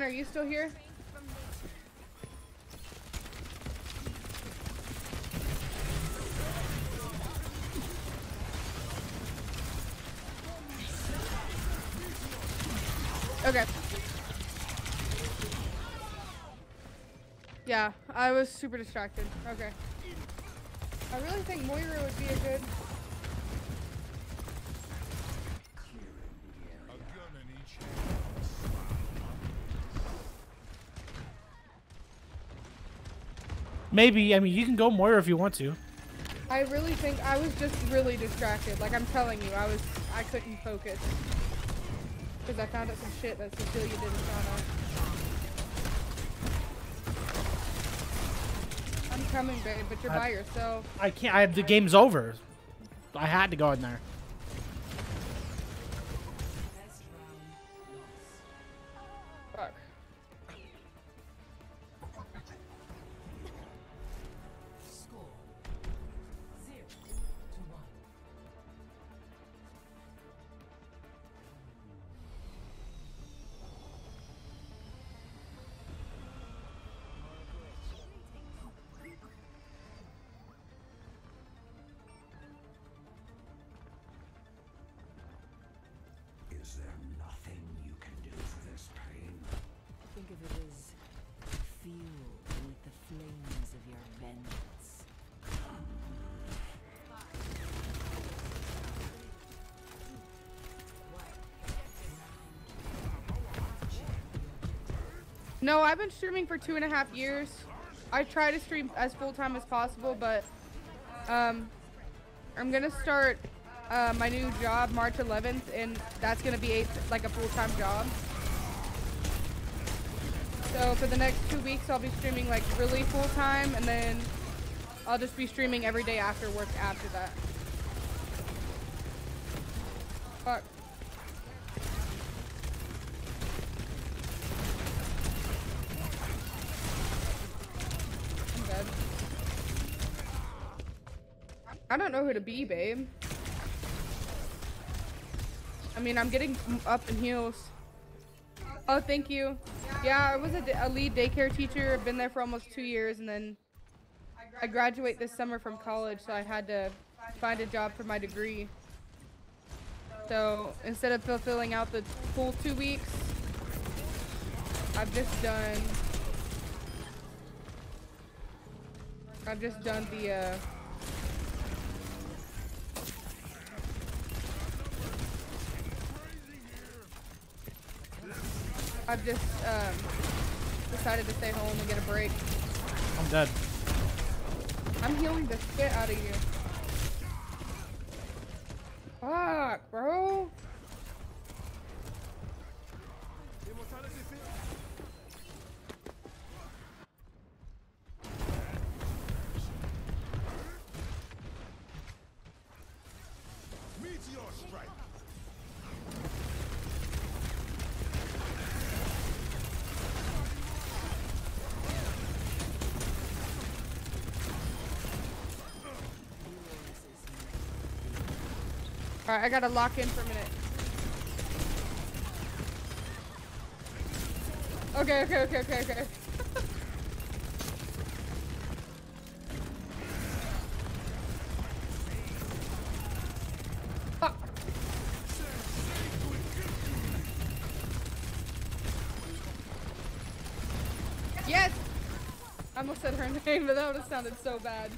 Are you still here? Okay. Yeah, I was super distracted. Okay. I really think Moira would be a good.
Maybe. I mean, you can go Moira if you want to.
I really think I was just really distracted. Like I'm telling you, I was. I couldn't focus. Because I found out some shit that Cecilia didn't find out. I'm coming, babe, but you're
I-
by yourself.
I can't. I the game's over. I had to go in there.
No, I've been streaming for two and a half years. I try to stream as full time as possible, but um, I'm gonna start uh, my new job March 11th, and that's gonna be a, like a full time job. So for the next two weeks, I'll be streaming like really full time, and then I'll just be streaming every day after work after that. Fuck. I'm dead. Who to be, babe. I mean, I'm getting up in heals. Oh, thank you. Yeah, I was a, a lead daycare teacher. I've been there for almost two years, and then I graduate this summer from college, so I had to find a job for my degree. So instead of fulfilling out the full two weeks, I've just done. I've just done the. Uh, I've just um, decided to stay home and get a break.
I'm dead.
I'm healing the shit out of you. Fuck, bro. Alright, I gotta lock in for a minute. Okay, okay, okay, okay, okay. Yes! I almost said her name, but that would have sounded so bad.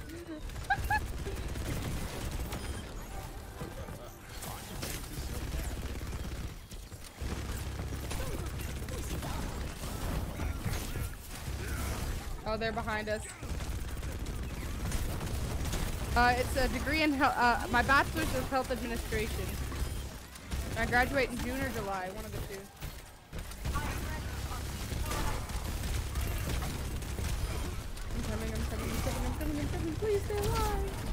They're behind us. Uh, it's a degree in health. Uh, my bachelor's of health administration. I graduate in June or July, one of the two. I'm coming, I'm coming, I'm coming, I'm coming, I'm coming. Please stay alive.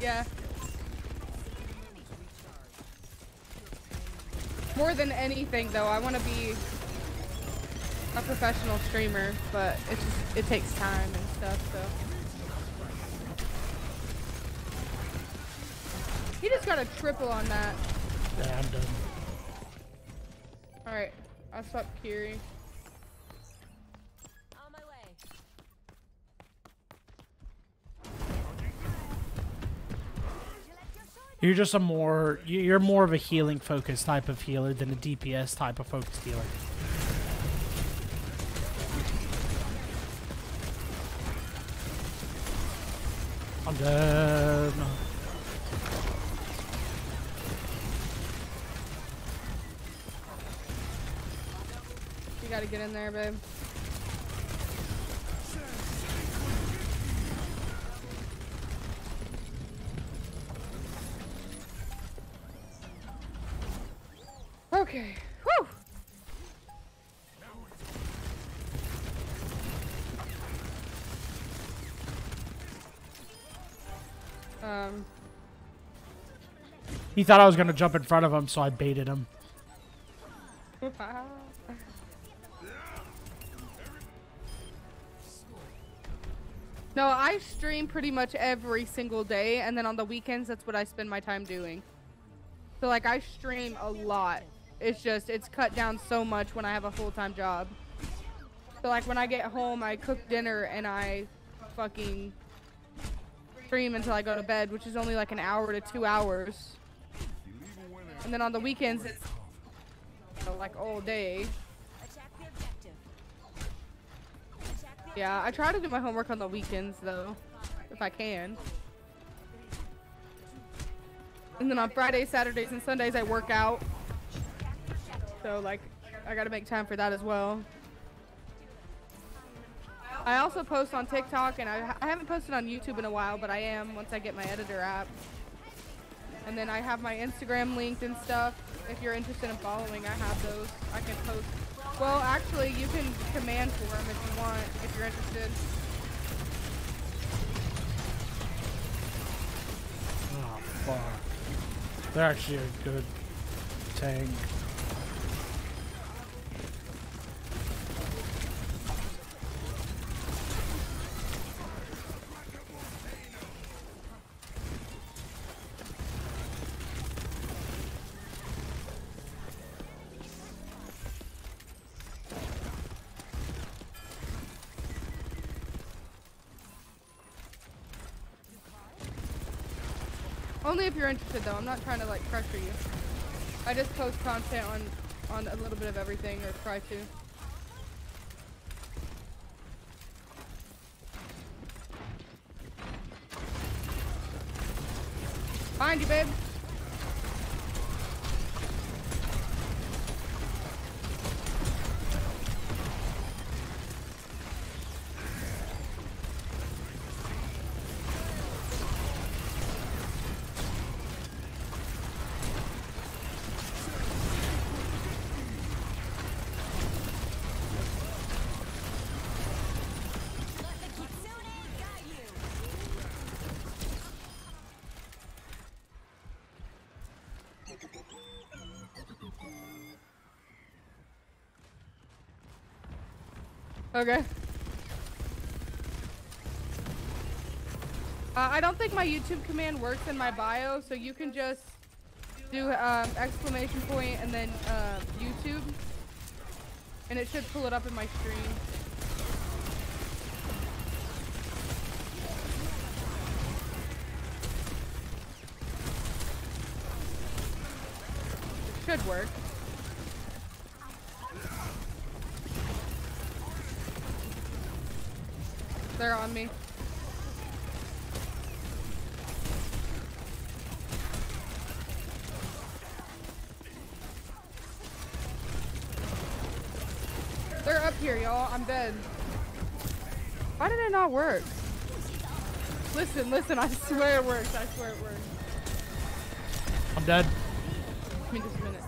Yeah. More than anything, though, I want to be a professional streamer, but it's just it takes time and stuff. So he just got a triple on that.
Yeah, I'm done.
All right, I swapped Kiri.
You're just a more you- you're more of a healing focused type of healer than a DPS type of focused healer. I'm dead.
You gotta get in there, babe.
He thought I was gonna jump in front of him, so I baited him.
no, I stream pretty much every single day, and then on the weekends, that's what I spend my time doing. So, like, I stream a lot. It's just, it's cut down so much when I have a full-time job. So, like, when I get home, I cook dinner, and I fucking stream until I go to bed, which is only like an hour to two hours. And then on the weekends, it's you know, like all day. Yeah, I try to do my homework on the weekends though, if I can. And then on Fridays, Saturdays, and Sundays, I work out. So like, I gotta make time for that as well. I also post on TikTok, and I, I haven't posted on YouTube in a while, but I am once I get my editor app. And then I have my Instagram linked and stuff. If you're interested in following, I have those. I can post. Well, actually, you can command for them if you want, if you're interested.
Oh fuck. They're actually a good tank.
Interested, though. I'm not trying to like pressure you. I just post content on on a little bit of everything, or try to. Find you, babe. Okay. Uh, I don't think my YouTube command works in my bio, so you can just do um, exclamation point and then uh, YouTube, and it should pull it up in my stream. It should work. They're on me. They're up here, y'all. I'm dead. Why did it not work? Listen, listen, I swear it works. I swear it works.
I'm dead.
Give me just a minute.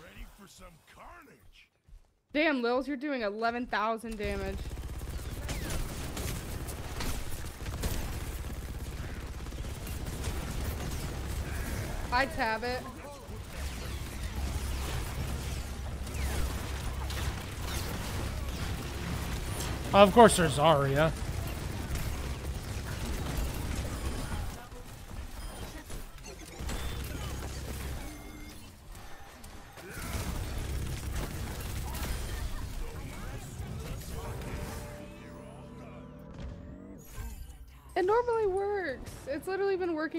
Ready for some carnage?
Damn, Lils, you're doing 11,000 damage. I tab it.
Of course, there's Zarya.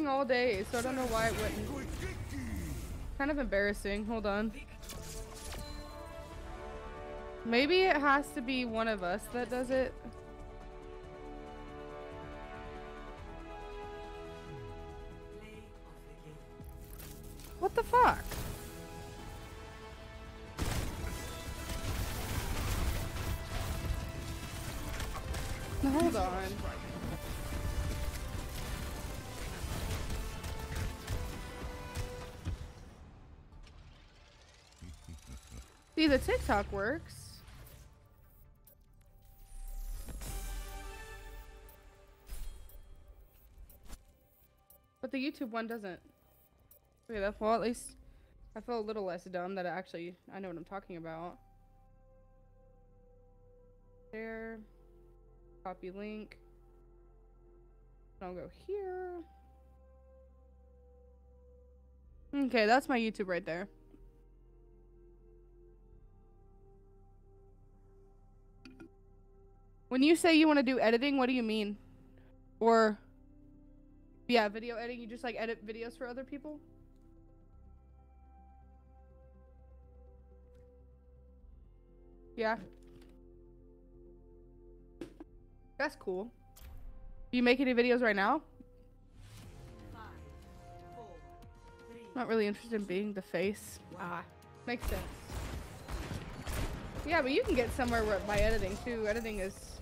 All day, so I don't know why it wouldn't. kind of embarrassing. Hold on. Maybe it has to be one of us that does it. The TikTok works. But the YouTube one doesn't. Okay, that's well, at least I feel a little less dumb that I actually I know what I'm talking about. There. Copy link. I'll go here. Okay, that's my YouTube right there. When you say you want to do editing, what do you mean? Or yeah, video editing, you just like edit videos for other people? Yeah. That's cool. You make any videos right now? Not really interested in being the face. Ah, makes sense. Yeah, but you can get somewhere where- by editing too. Editing is.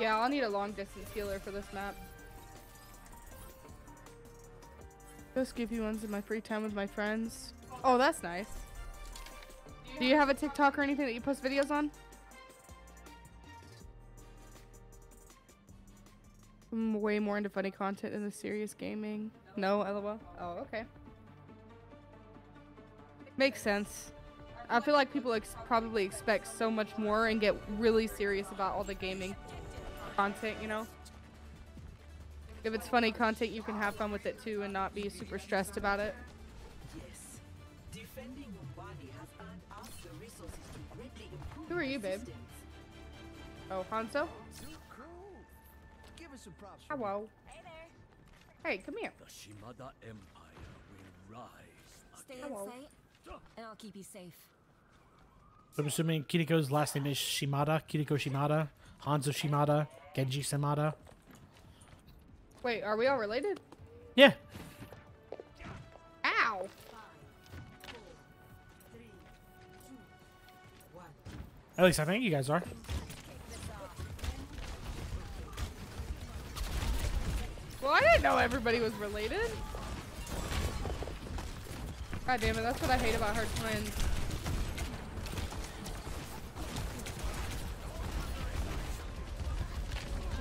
Yeah, I'll need a long distance healer for this map. Go skippy ones in my free time with my friends. Oh, that's nice. Do you have a TikTok or anything that you post videos on? I'm way more into funny content than the serious gaming. No, lol. Oh, okay. Makes sense. I feel like people ex probably expect so much more and get really serious about all the gaming content, you know? If it's funny content, you can have fun with it too and not be super stressed about it.
Yes. Defending your body has earned us the resources to greatly improve
Who are you, babe?
resistance.
Oh, Hanzo?
Give us some props.
Hello.
Hey there.
Hey, come here.
The Shimada Empire will rise.
Stay in
Hello.
sight, and I'll keep you safe.
I'm assuming Kiriko's last name is Shimada, Kiriko Shimada, Hanzo Shimada, Genji Shimada.
Wait, are we all related?
Yeah.
Ow!
At least I think you guys are.
Well, I didn't know everybody was related. God damn it, that's what I hate about her twins.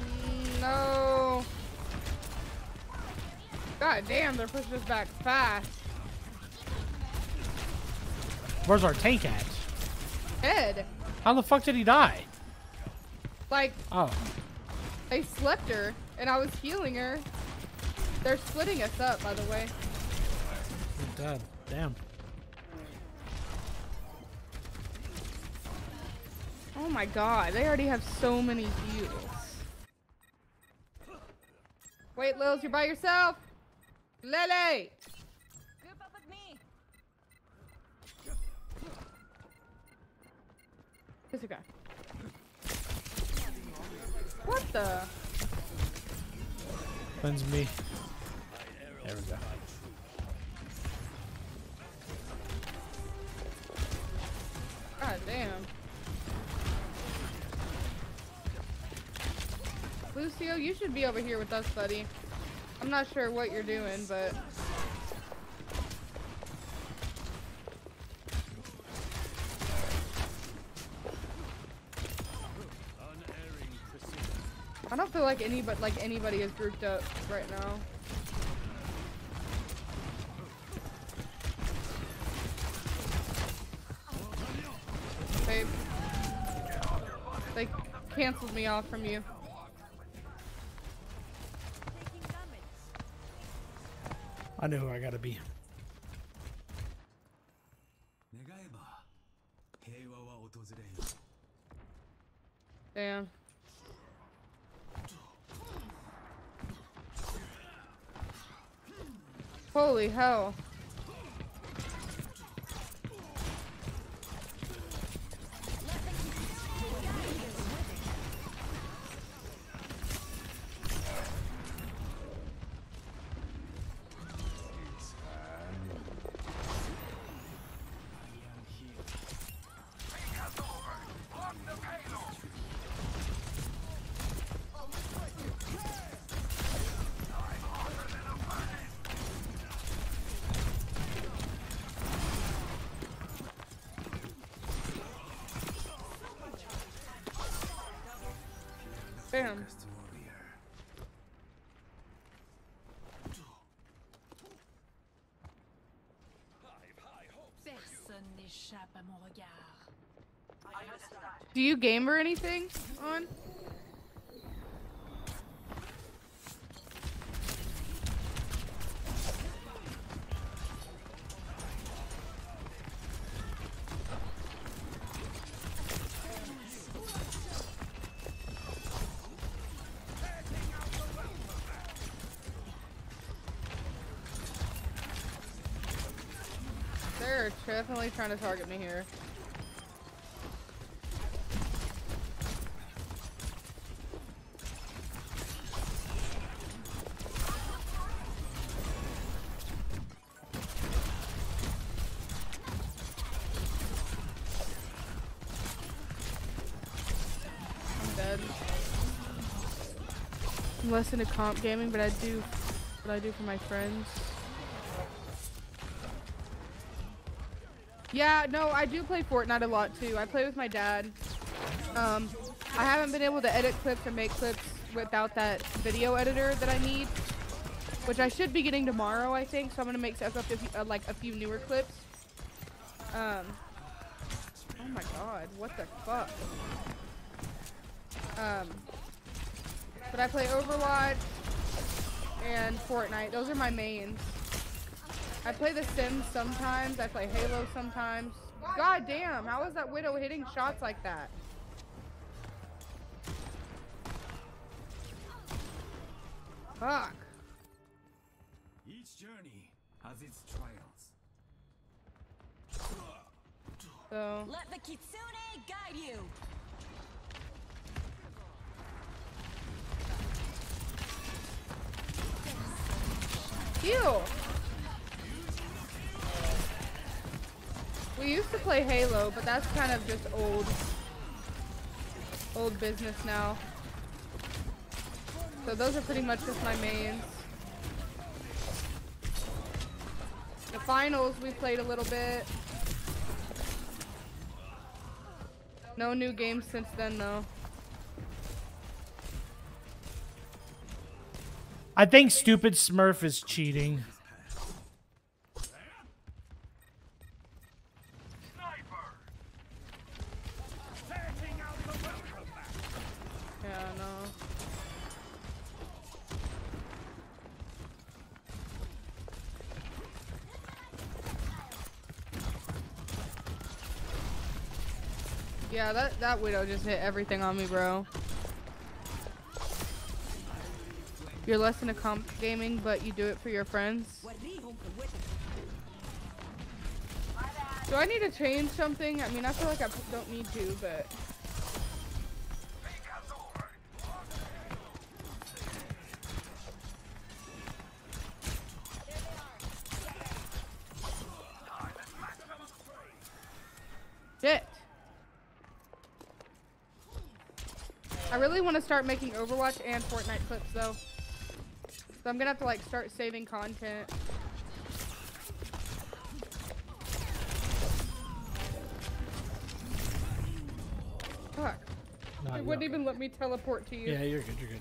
Mm, No. God damn, they're pushing us back fast.
Where's our tank at?
Ed,
How the fuck did he die?
like,
Oh.
they slept her, and I was healing her. They're splitting us up, by the way.
Oh, he's Dead. Damn.
Oh my god, they already have so many heals. Wait, Lils, you're by yourself. Lele!
Group up with me.
There's a guy. What the?
Cleanse me. There we go.
God damn. Lucio, you should be over here with us, buddy. I'm not sure what you're doing, but... I don't feel like anybody like anybody is grouped up right now. They they canceled me off from you.
I know who I gotta be.
Damn. Holy hell. Do you game or anything on? They're definitely trying to target me here. Less into comp gaming, but I do what I do for my friends. Yeah, no, I do play Fortnite a lot too. I play with my dad. Um, I haven't been able to edit clips or make clips without that video editor that I need, which I should be getting tomorrow, I think. So I'm gonna make up a few, uh, like a few newer clips. Um, oh my god, what the fuck? Um, but I play Overwatch and Fortnite. Those are my mains. I play The Sims sometimes. I play Halo sometimes. God damn, how is that Widow hitting shots like that? Fuck. Heal. We used to play Halo, but that's kind of just old, old business now. So those are pretty much just my mains. The finals we played a little bit. No new games since then though.
I think stupid Smurf is cheating.
Yeah, that that widow just hit everything on me, bro. You're less into comp gaming, but you do it for your friends. Do I need to change something? I mean, I feel like I don't need to, but shit. I really want to start making Overwatch and Fortnite clips though. So I'm gonna have to like start saving content. Fuck. It wouldn't even let me teleport to you.
Yeah, you're good. You're good.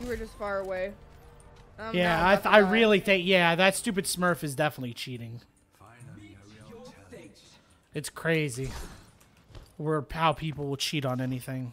You were just far away. Um,
yeah, I, th- I really think yeah, that stupid Smurf is definitely cheating. It's crazy. Where how people will cheat on anything.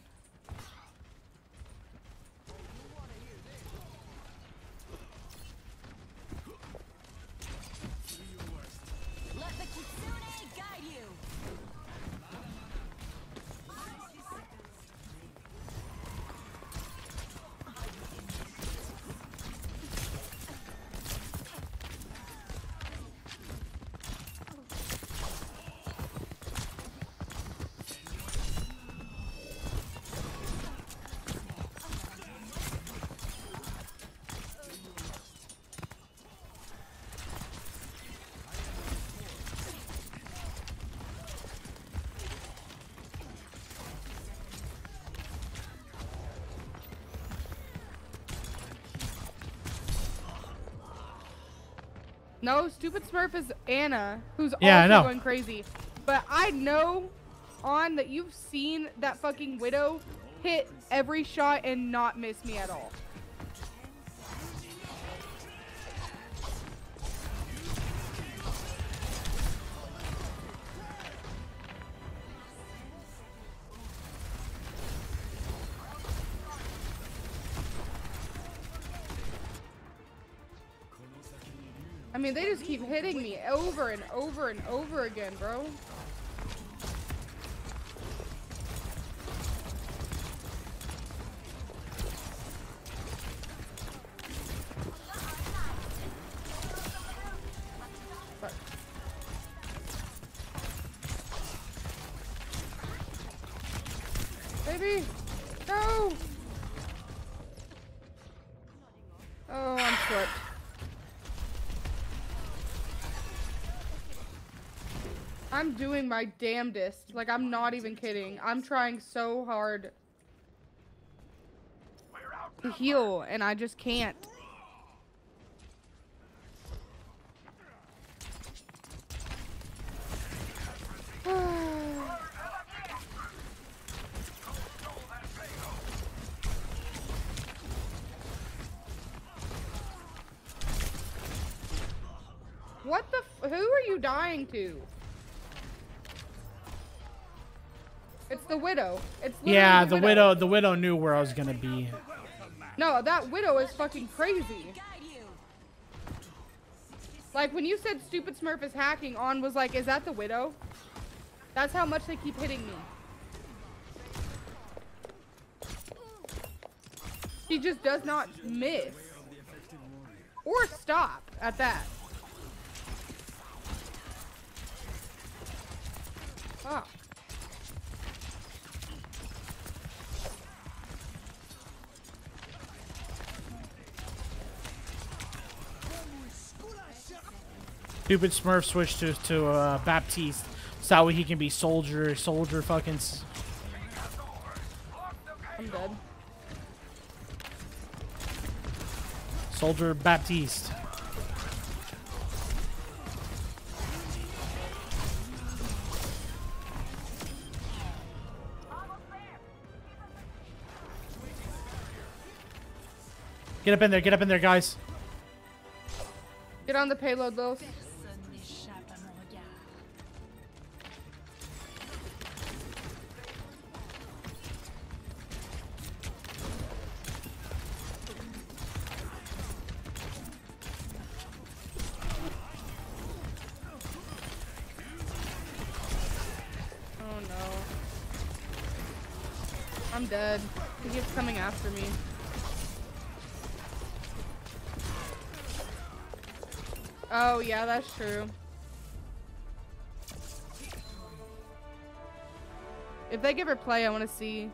No, stupid Smurf is Anna, who's
Yeah, I know.
going crazy. But I know on that you've seen that fucking widow hit every shot and not miss me at all. Keep hitting me over and over and over again, bro. I'm doing my damnedest. Like, I'm not even kidding. I'm trying so hard to heal, and I just can't. What the who are you dying to?
Yeah, the widow. The widow knew where I was gonna be.
No, that widow is fucking crazy. Like when you said stupid Smurf is hacking, on was like, is that the widow? That's how much they keep hitting me. She just does not miss. Or stop at that. Fuck.
Stupid Smurf switched to to uh, Baptiste, so that way he can be soldier, soldier, fucking.
I'm dead.
Soldier Baptiste. Get up in there, get up in there, guys.
Get on the payload, Lils. That's true. If they give her play, I want to see.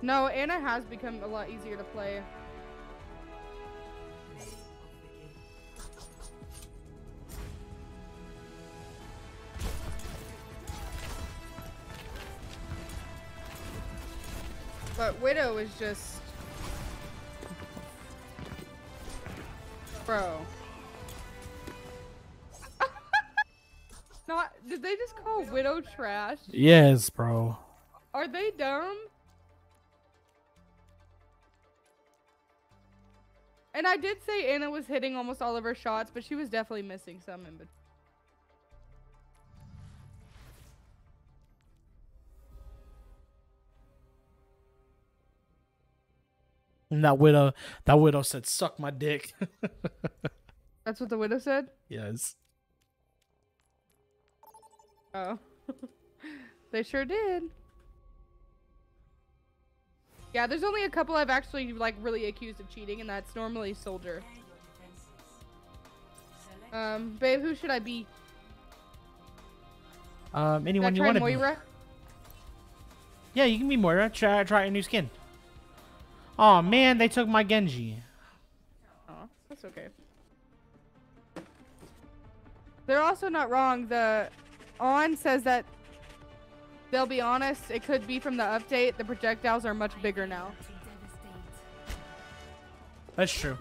No, Ana has become a lot easier to play. But Widow is just... Bro. Widow trash?
Yes, bro.
Are they dumb? And I did say Ana was hitting almost all of her shots, but she was definitely missing some in between.
And that widow, that widow said, "Suck my dick."
That's what the widow said?
yes.
Oh. they sure did. Yeah, there's only a couple I've actually like really accused of cheating, and that's normally Soldier. Um, babe, who should I be?
Um, anyone you want to be? Yeah, you can be Moira. Try, try a new skin. Oh man, they took my Genji.
Oh, that's okay. They're also not wrong. The on says that they'll be honest. It could be from the update. The projectiles are much bigger now.
That's true.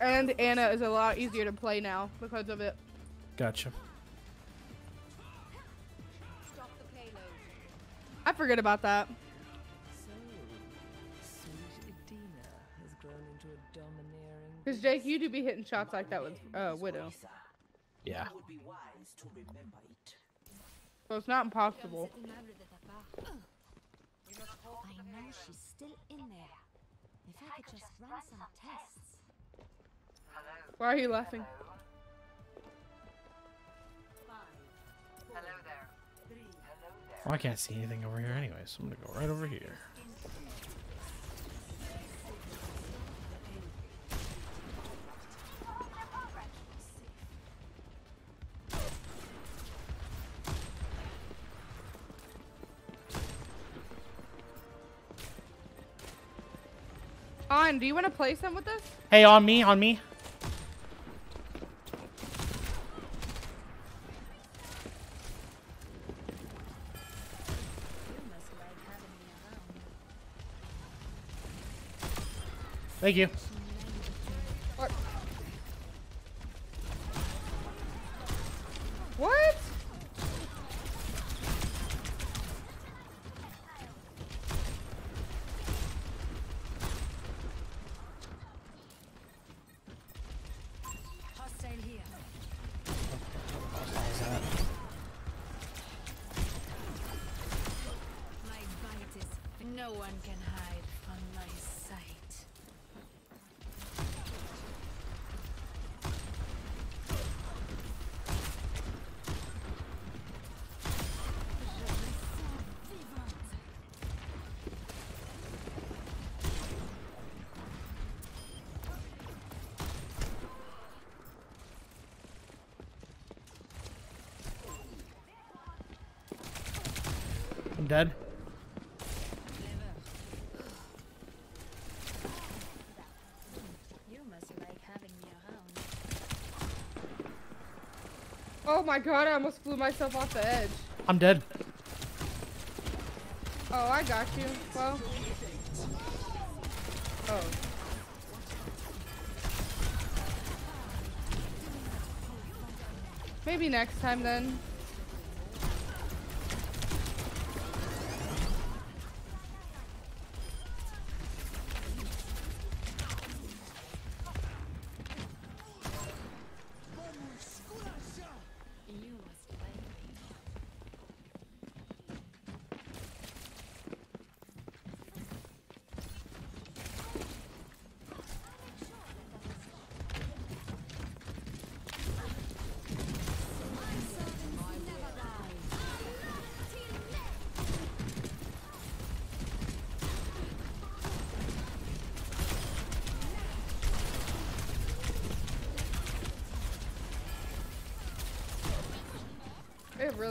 And Ana is a lot easier to play now because of it.
Gotcha.
Stop the payload.
I forget about that.
So, sweet Edina has grown into a domineering.
Because Jake, you do be hitting shots like that with uh, Widow.
Yeah.
It would be wise to remember it.
So it's not impossible.
I know she's still in there. If I could just run some tests.
Why are you laughing?
Well, I can't see anything over here anyway, so I'm gonna go right over here.
Do you want to play some with us?
Hey, on me, on me. Thank you.
My
god, I almost flew myself off the edge.
I'm dead.
Oh, I got you. Well. Oh. Maybe next time then.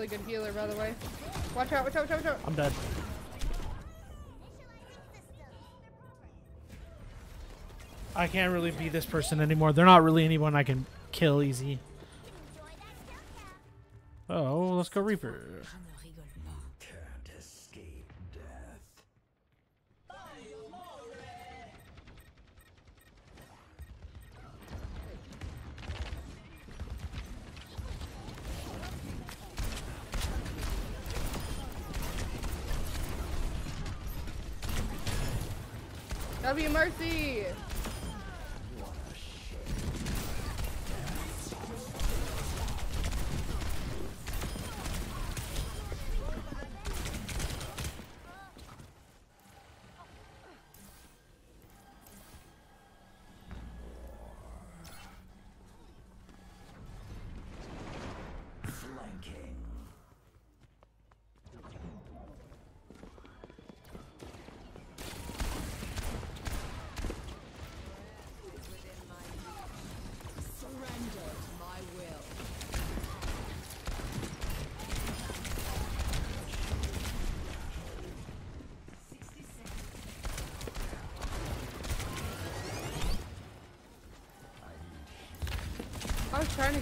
Really good healer, by the way. Watch out, watch out, watch out, watch out.
I'm dead. I can't really be this person anymore. They're not really anyone I can kill easy. Oh, let's go Reaper.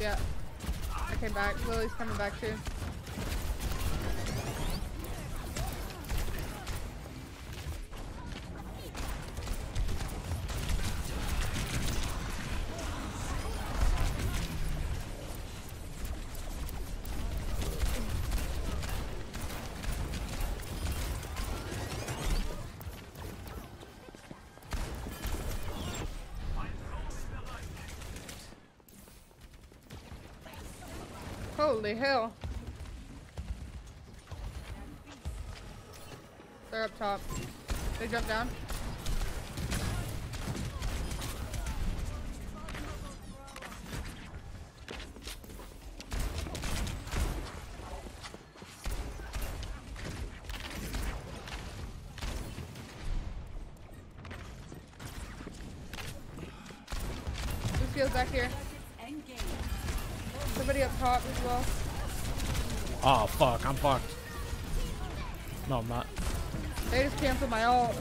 Yeah. I came back. Lily's coming back too. Holy hell. They're up top. They jump down. Well.
Oh fuck, I'm fucked. No, I'm not.
They just canceled my ult.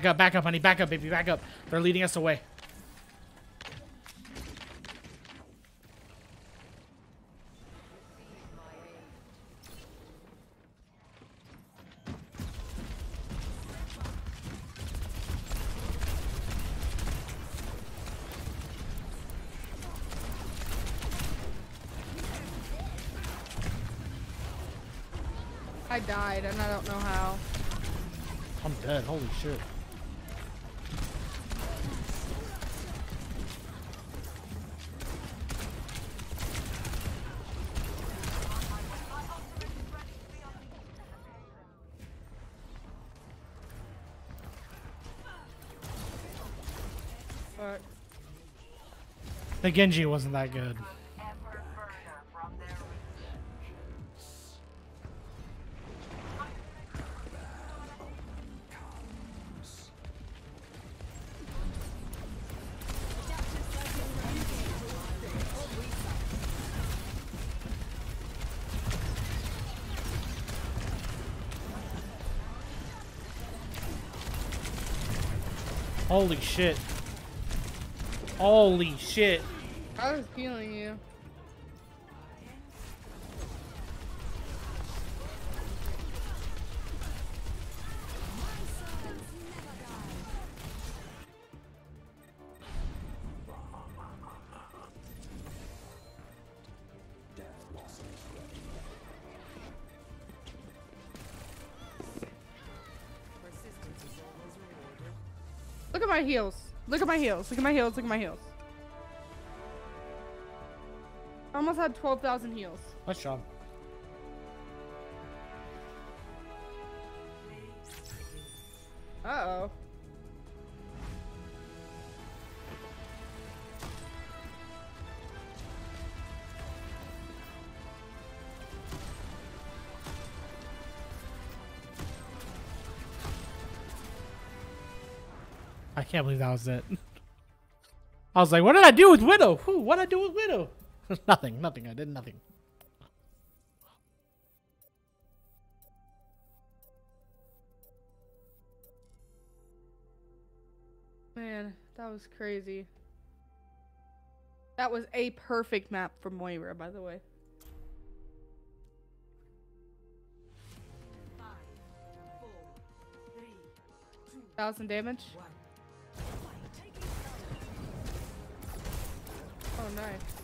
Back up, back up, honey. Back up, baby. Back up. They're leading us away.
I died and I don't know how.
I'm dead. Holy shit.
Fuck.
The Genji wasn't that good. Holy shit. Holy shit.
I was healing you. Look at my heals. Look at my heals. Look at my heals. Look at my heals. I almost had 12,000 heals.
Nice job.
Uh-oh.
I can't believe that was it. I was like, what did I do with Widow? Whew, what did I do with Widow? nothing, nothing. I did nothing.
Man, that was crazy. That was a perfect map for Moira, by the way. Thousand damage. Oh, nice.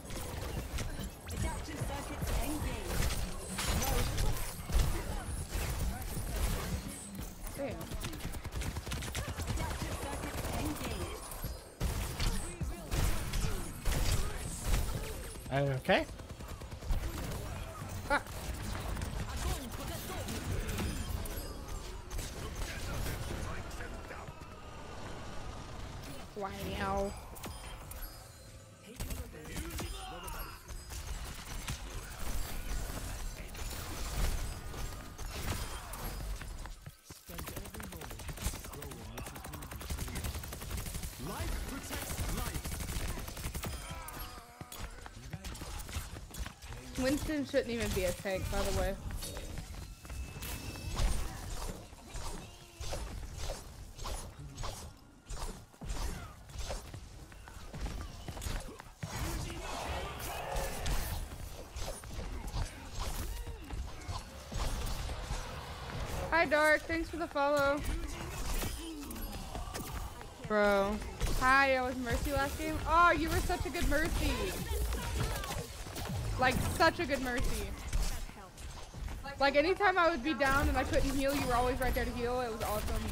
Okay.
Winston shouldn't even be a tank, by the way. Hi, Dark. Thanks for the follow. Bro. Hi, I was Mercy last game. Oh, you were such a good Mercy. Like, such a good Mercy. Like, anytime I would be down and I couldn't heal, you were always right there to heal. It was awesome.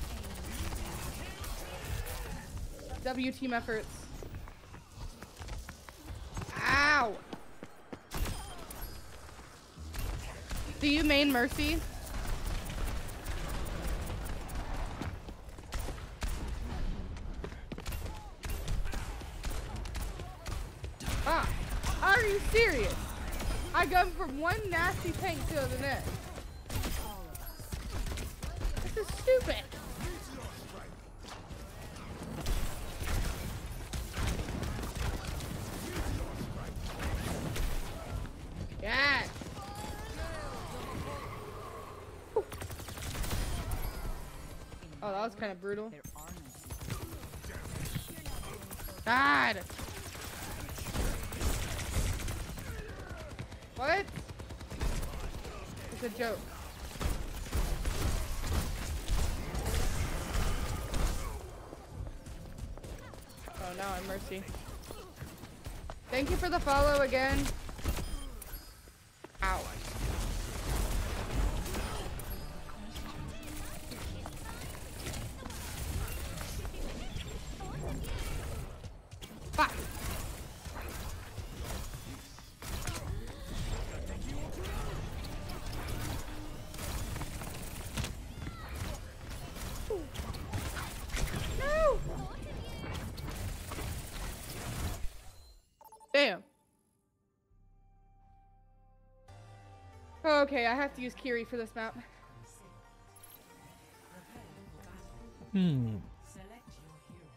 W team efforts. Ow! Do you main Mercy? Ah, are you serious? I go from one nasty tank to the next. This is stupid. Yes. Oh, that was kind of brutal. God. What? It's a joke. Oh, now I'm Mercy. Thank you for the follow again. Okay, I have to use Kiri for this map.
Hmm.
Select your hero.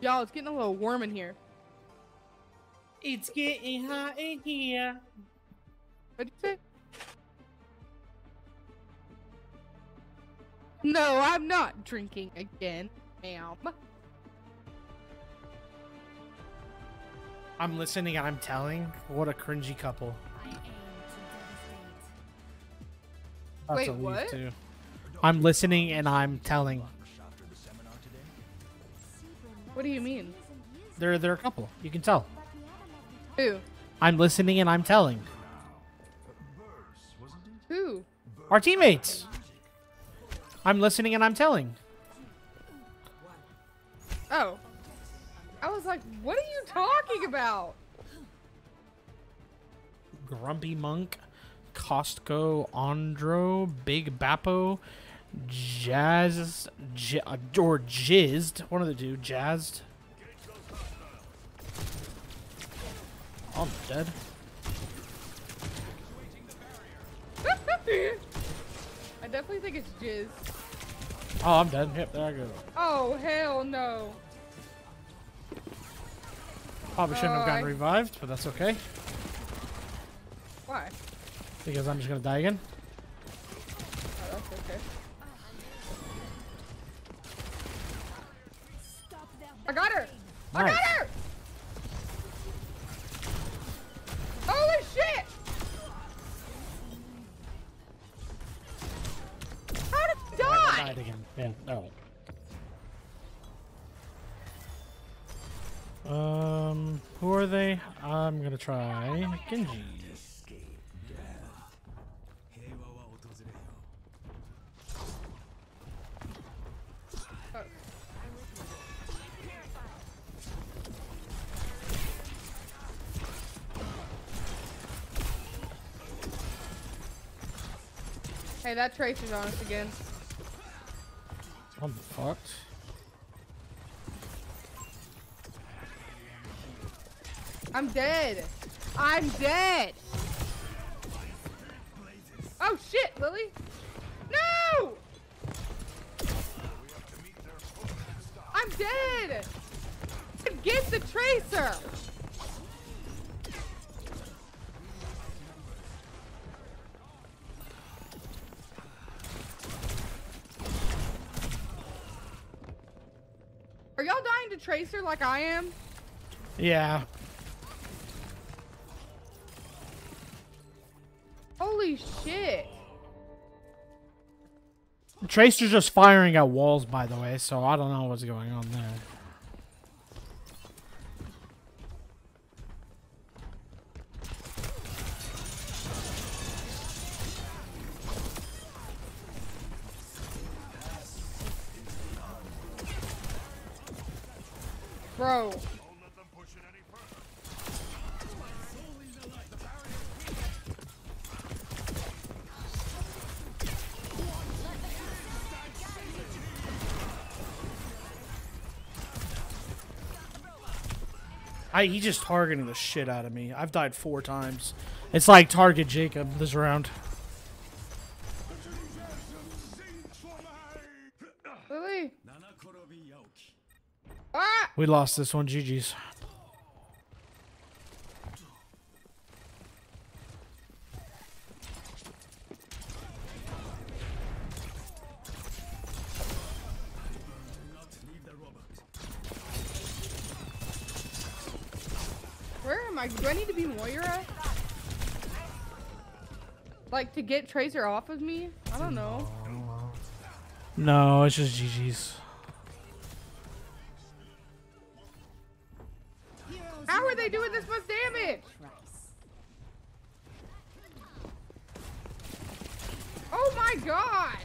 Y'all, it's getting a little warm in here.
It's getting hot in here.
What'd you say? No, I'm not drinking again, ma'am.
I'm listening and I'm telling. What a cringy couple. That's
Wait,
a leave,
what?
Too. I'm listening and I'm telling.
What do you mean?
They're they're a couple. You can tell.
Who?
I'm listening and I'm telling.
Who?
Our teammates. I'm listening and I'm telling.
Oh. I was like, what are you talking about?
Grumpy Monk, Costco, Andro, Big Bappo, Jazz, J- uh, or Jizzed. One of the two. Jazzed. I'm dead.
I definitely think it's Jizz.
Oh, I'm dead. Yep, there I go.
Oh, hell no.
Probably shouldn't have gotten uh,
I-
revived, but that's okay.
Why?
Because I'm just gonna die again.
Oh, that's okay. I got her! I got her!
Man. Um, who are they? I'm gonna try Genji.
Hey, that tracer's on us again.
What the fuck?
I'm dead. I'm dead. Oh shit, Lily. No! I'm dead. Get the tracer. Are y'all dying to tracer like I am?
Yeah.
Holy shit.
Tracer's just firing at walls, by the way, so I don't know what's going on there.
Bro.
I he just targeting the shit out of me. I've died four times. It's like target Jacob this round. We lost this one, GG's.
not leave the robot
Where am I? Do I need to be Moira? Like to get Tracer off of me? I don't know.
No, it's just GG's.
They doing this much damage? Oh my god!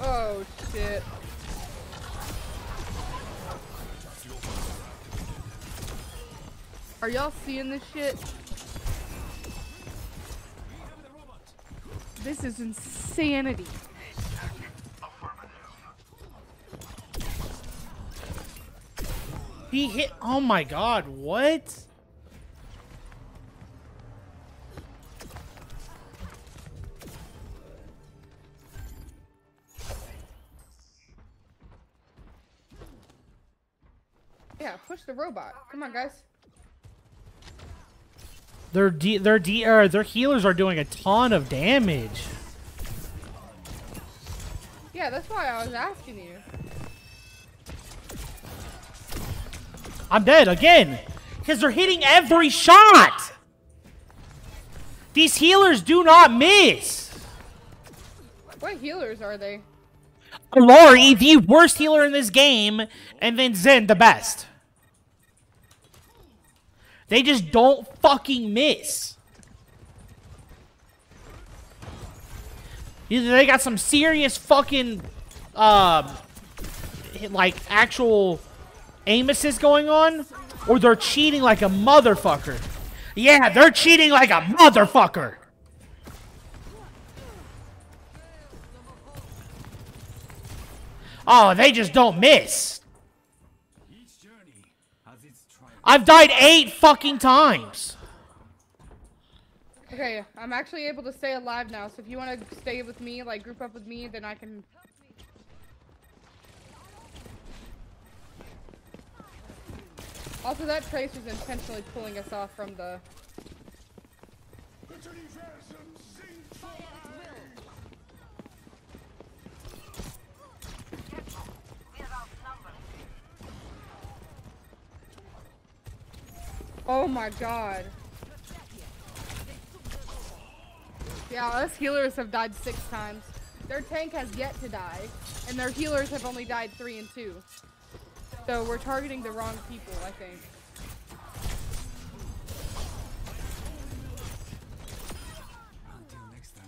Oh shit. Are y'all seeing this shit? This is insanity.
He hit. Oh my god, what?
Yeah, push the robot. Come on, guys.
Their D, their D, er, their healers are doing a ton of damage.
Yeah, that's why I was asking you.
I'm dead again because they're hitting every shot. These healers do not miss.
What healers are they?
Lori, the worst healer in this game, and then Zen, the best. They just don't fucking miss. Either they got some serious fucking, um, like actual aim assist going on, or they're cheating like a motherfucker. Yeah, they're cheating like a motherfucker. Oh, they just don't miss. I've died eight fucking times.
Okay, I'm actually able to stay alive now, so if you want to stay with me, like group up with me, then I can... Also, that trace was intentionally pulling us off from the... Oh my god. Yeah, us healers have died six times. Their tank has yet to die, and their healers have only died three and two. So we're targeting the wrong people, I think.
Until next time.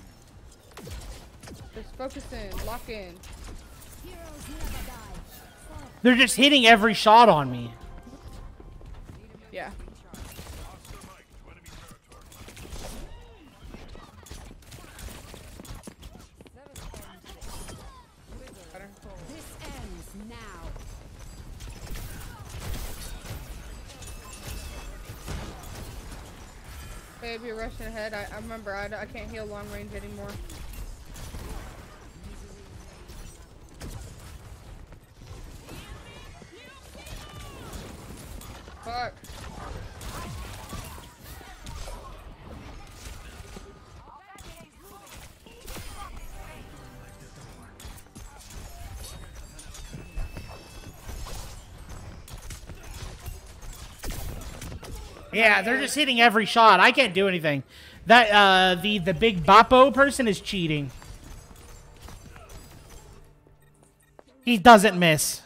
Just focus in, lock in.
They're just hitting every shot on me.
Yeah. Babe, you're rushing ahead. I, I remember I, I can't heal long range anymore. Fuck.
Yeah, they're just hitting every shot. I can't do anything. That uh, the the big Bapo person is cheating. He doesn't miss.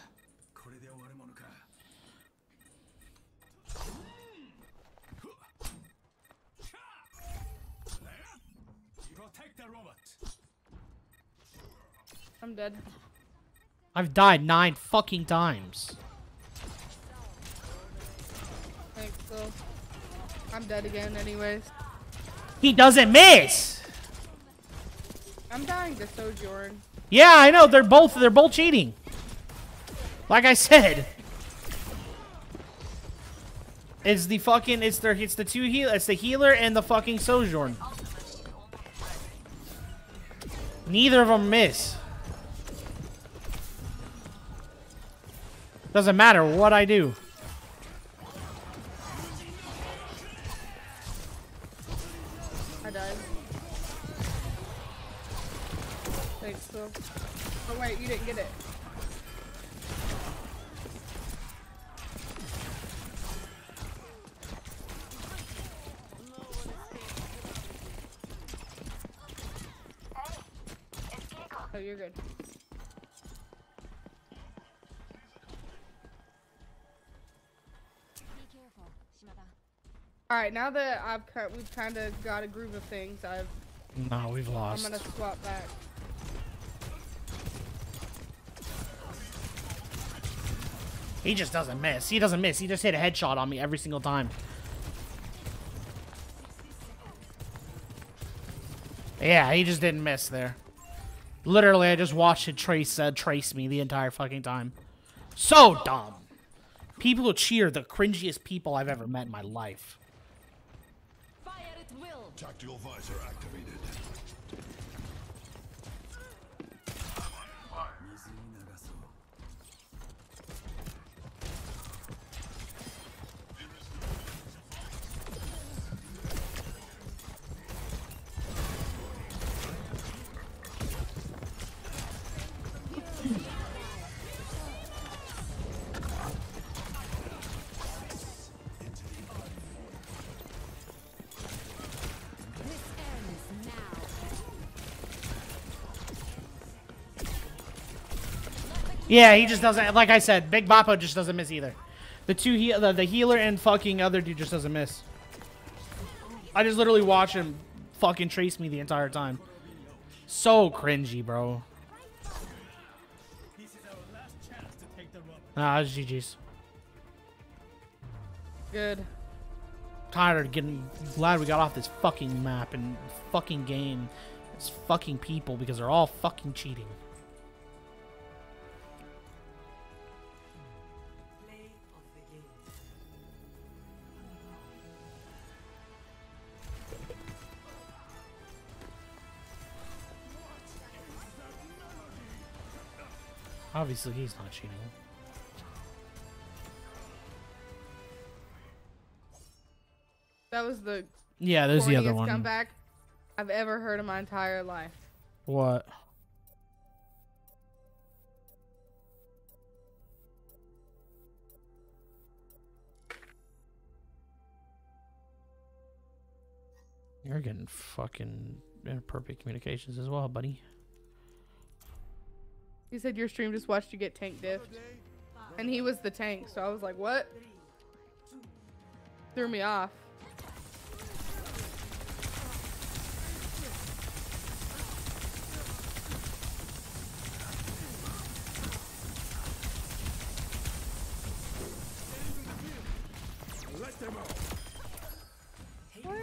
I'm dead.
I've died nine fucking times.
I'm dead again anyways.
He doesn't miss.
I'm dying to Sojourn.
Yeah, I know. They're both they're both cheating. Like I said. It's the fucking it's their it's the two heal it's the healer and the fucking sojourn. Neither of them miss. Doesn't matter what I do.
Wait, you didn't get it. Oh, you're good.
Be careful, Shimada.
All right, now that I've cut, we've kind of got a groove of things. I've
No, we've lost.
I'm gonna swap back.
He just doesn't miss. He doesn't miss. He just hit a headshot on me every single time. Yeah, he just didn't miss there. Literally, I just watched it trace uh, trace me the entire fucking time. So dumb. People who cheer the cringiest people I've ever met in my life.
Fire at will.
Tactical visor activated.
Yeah, he just doesn't. Like I said, Big Boppo just doesn't miss either. The two he the, the healer and fucking other dude just doesn't miss. I just literally watch him fucking trace me the entire time. So cringy, bro.
Ah, is our last chance to take the robot.
Nah, it's GG's.
Good.
Tired of getting. Glad we got off this fucking map and fucking game. It's fucking people because they're all fucking cheating. Obviously, he's not cheating.
That was the
Yeah, there's the other one.
comeback I've ever heard in my entire life.
What? You're getting fucking inappropriate communications as well, buddy.
He said your stream just watched you get tank diffed. And he was the tank, so I was like, what? Threw me off.
Let them out.
What?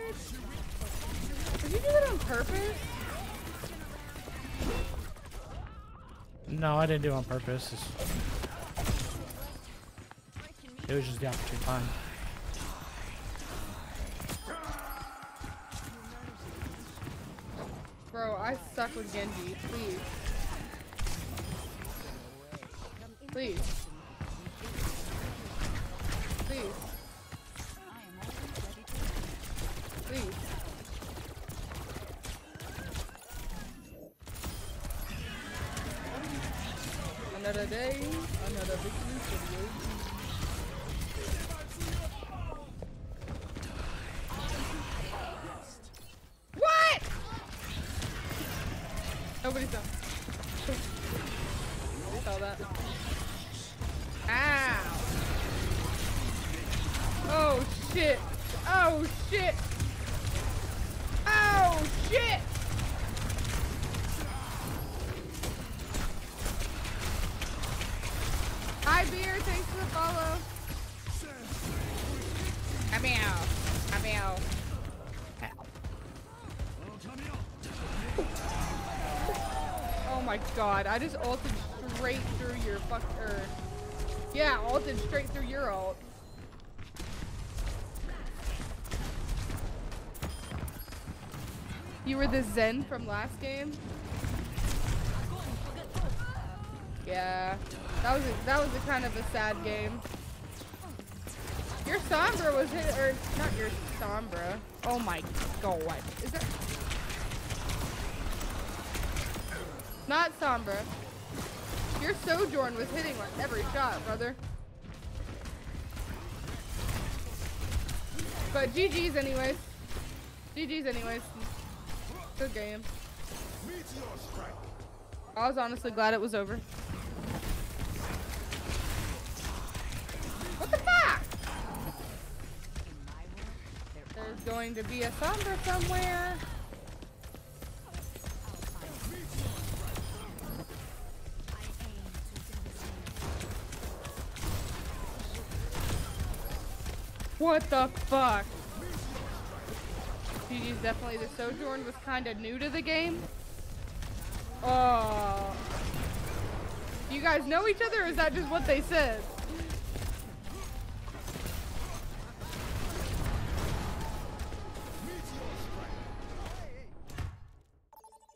Did you do that on purpose?
No, I didn't do it on purpose. It was just the opportune time.
Bro, I suck with Genji. Please. Please. God, I just ulted straight through your fuck er. Yeah, ulted straight through your ult. You were the Zen from last game? Yeah. That was a, that was a kind of a sad game. Your Sombra was hit or not your Sombra. Oh my god. Is that Not Sombra. Your Sojourn was hitting like every shot, brother. But GG's anyways. GG's anyways. Good game. I was honestly glad it was over. What the fuck? There's going to be a Sombra somewhere. What the fuck? GG's definitely the Sojourn was kind of new to the game. Oh. You guys know each other or is that just what they said?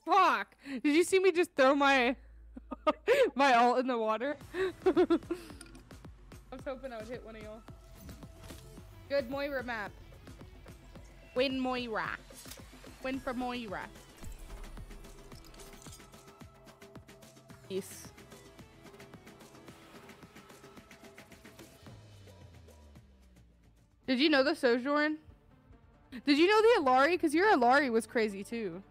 Fuck! Did you see me just throw my my ult in the water? I was hoping I would hit one of y'all. Good Moira map. Win Moira. Win for Moira. Peace. Did you know the Sojourn? Did you know the Illari? Because your Illari was crazy too.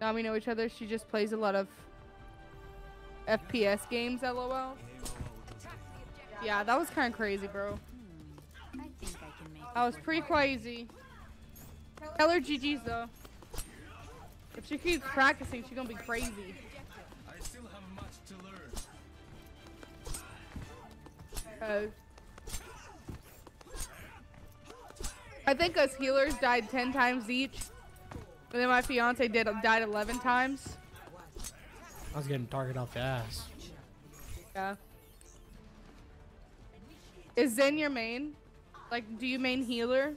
Now we know each other. She just plays a lot of FPS games, lol. Yeah, that was kind of crazy, bro. That was pretty crazy. Tell her GG's though. If she keeps practicing, she's gonna be crazy.
I still have much to learn.
I think us healers died 10 times each. And then my fiance did died 11 times.
I was getting targeted off the ass.
Yeah. Is Zen your main? Like, do you main healer?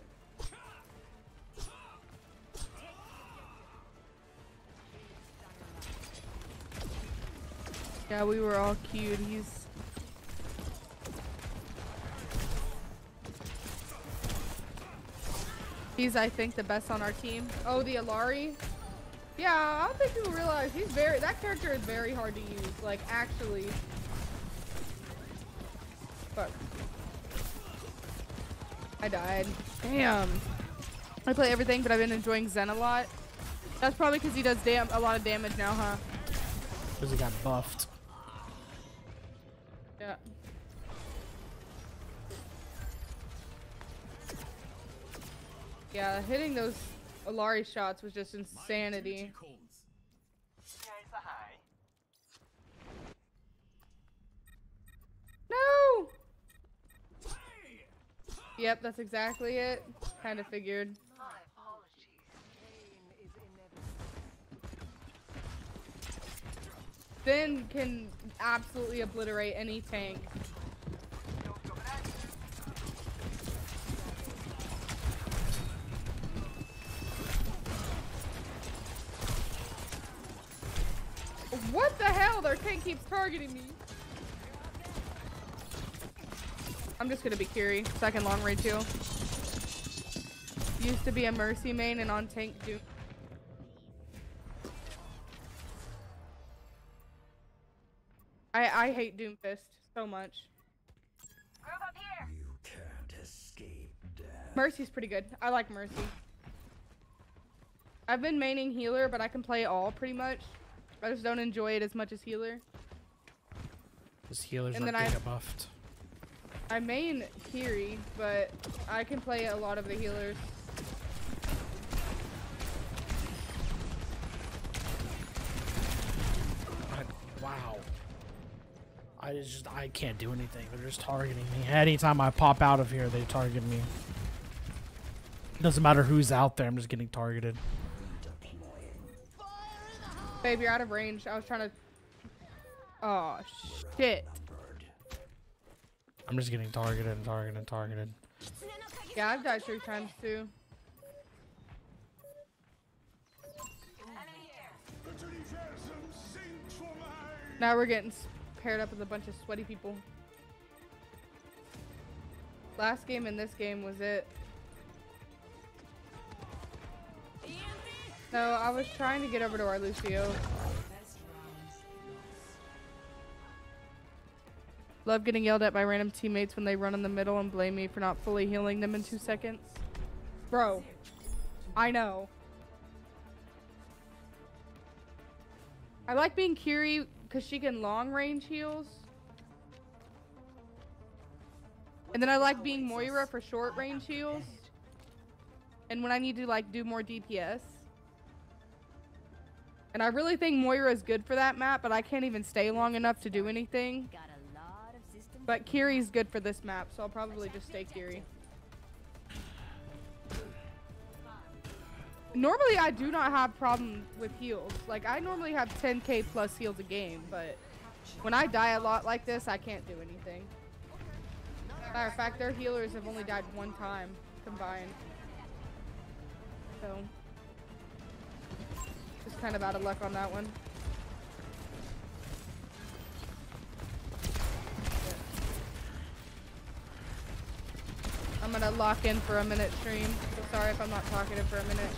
Yeah, we were all cute. He's He's, I think, the best on our team. Oh, the Illari? Yeah, I don't think people realize he's very, that character is very hard to use. Like, actually. Fuck. I died. Damn. I play everything, but I've been enjoying Zen a lot. That's probably because he does dam a lot of damage now, huh?
Because he got buffed.
Yeah. Yeah, hitting those Illari shots was just insanity. No! Yep, that's exactly it. Kind of figured. Finn can absolutely obliterate any tank. What the hell? Their tank keeps targeting me. I'm just gonna be Kiri. Second long range heal. Used to be a Mercy main and on tank Doom. I I hate Doomfist so much.
You can't escape death.
Mercy's pretty good. I like Mercy. I've been maining healer, but I can play all pretty much. I just don't enjoy it as much as healer.
His healers
And
are
then I-
getting buffed.
I main Kiri, but I can play a lot of the healers.
I- wow. I just I can't do anything. They're just targeting me. Anytime I pop out of here, they target me. It Doesn't matter who's out there. I'm just getting targeted.
Babe, you're out of range. I was trying to. Oh shit.
I'm just getting targeted and targeted and targeted.
Yeah, I've died three times too. Now we're getting paired up with a bunch of sweaty people. Last game and this game was it. No, I was trying to get over to our Lucio. Love getting yelled at by random teammates when they run in the middle and blame me for not fully healing them in two seconds. Bro, I know. I like being Kiri because she can long range heals. And then I like being Moira for short range heals. And when I need to like do more DPS. And I really think Moira is good for that map, but I can't even stay long enough to do anything. But Kiri's good for this map, so I'll probably just stay Kiri. Normally, I do not have problem with heals. Like, I normally have 10k plus heals a game, but when I die a lot like this, I can't do anything. Matter of fact, their healers have only died one time combined. So, just kind of out of luck on that one. I'm gonna lock in for a minute stream. So sorry if I'm not talkative for a minute.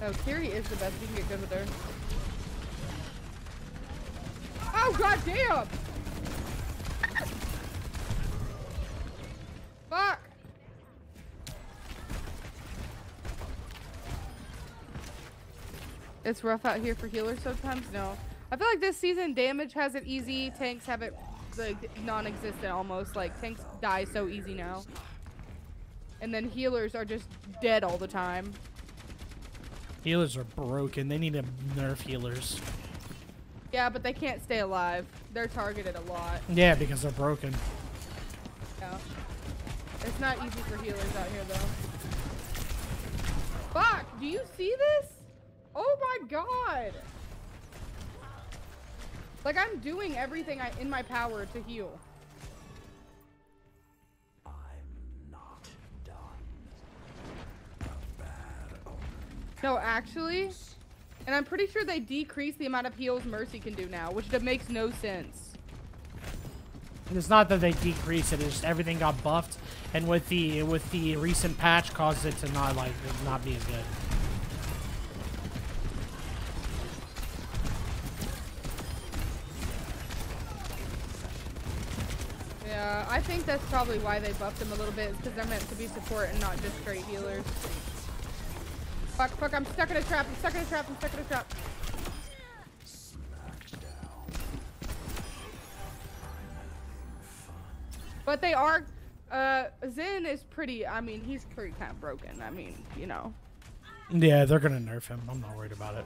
Oh, Kiri is the best. You can get good with her. Oh, god damn! Fuck! It's rough out here for healers sometimes? No. I feel like this season damage has it easy, tanks have it like non-existent almost. Like tanks die so easy now. And then healers are just dead all the time.
Healers are broken. They need to nerf healers.
Yeah, but they can't stay alive. They're targeted a lot.
Yeah, because they're broken.
Yeah. It's not easy for healers out here though. Fuck! Do you see this? Oh my god! Like I'm doing everything I in my power to heal. No, actually, and I'm pretty sure they decrease the amount of heals Mercy can do now, which makes no sense.
It's not that they decrease it; it's just everything got buffed, and with the with the recent patch, caused it to not like not be as good.
Yeah, Yeah, I think that's probably why they buffed them a little bit, because they're meant to be support and not just straight healers. Fuck, fuck, I'm stuck in a trap, I'm stuck in a trap, I'm stuck in a trap. But they are, uh, Zen is pretty, I mean, he's pretty kind of broken. I mean, you know.
Yeah, they're gonna nerf him. I'm not worried about it.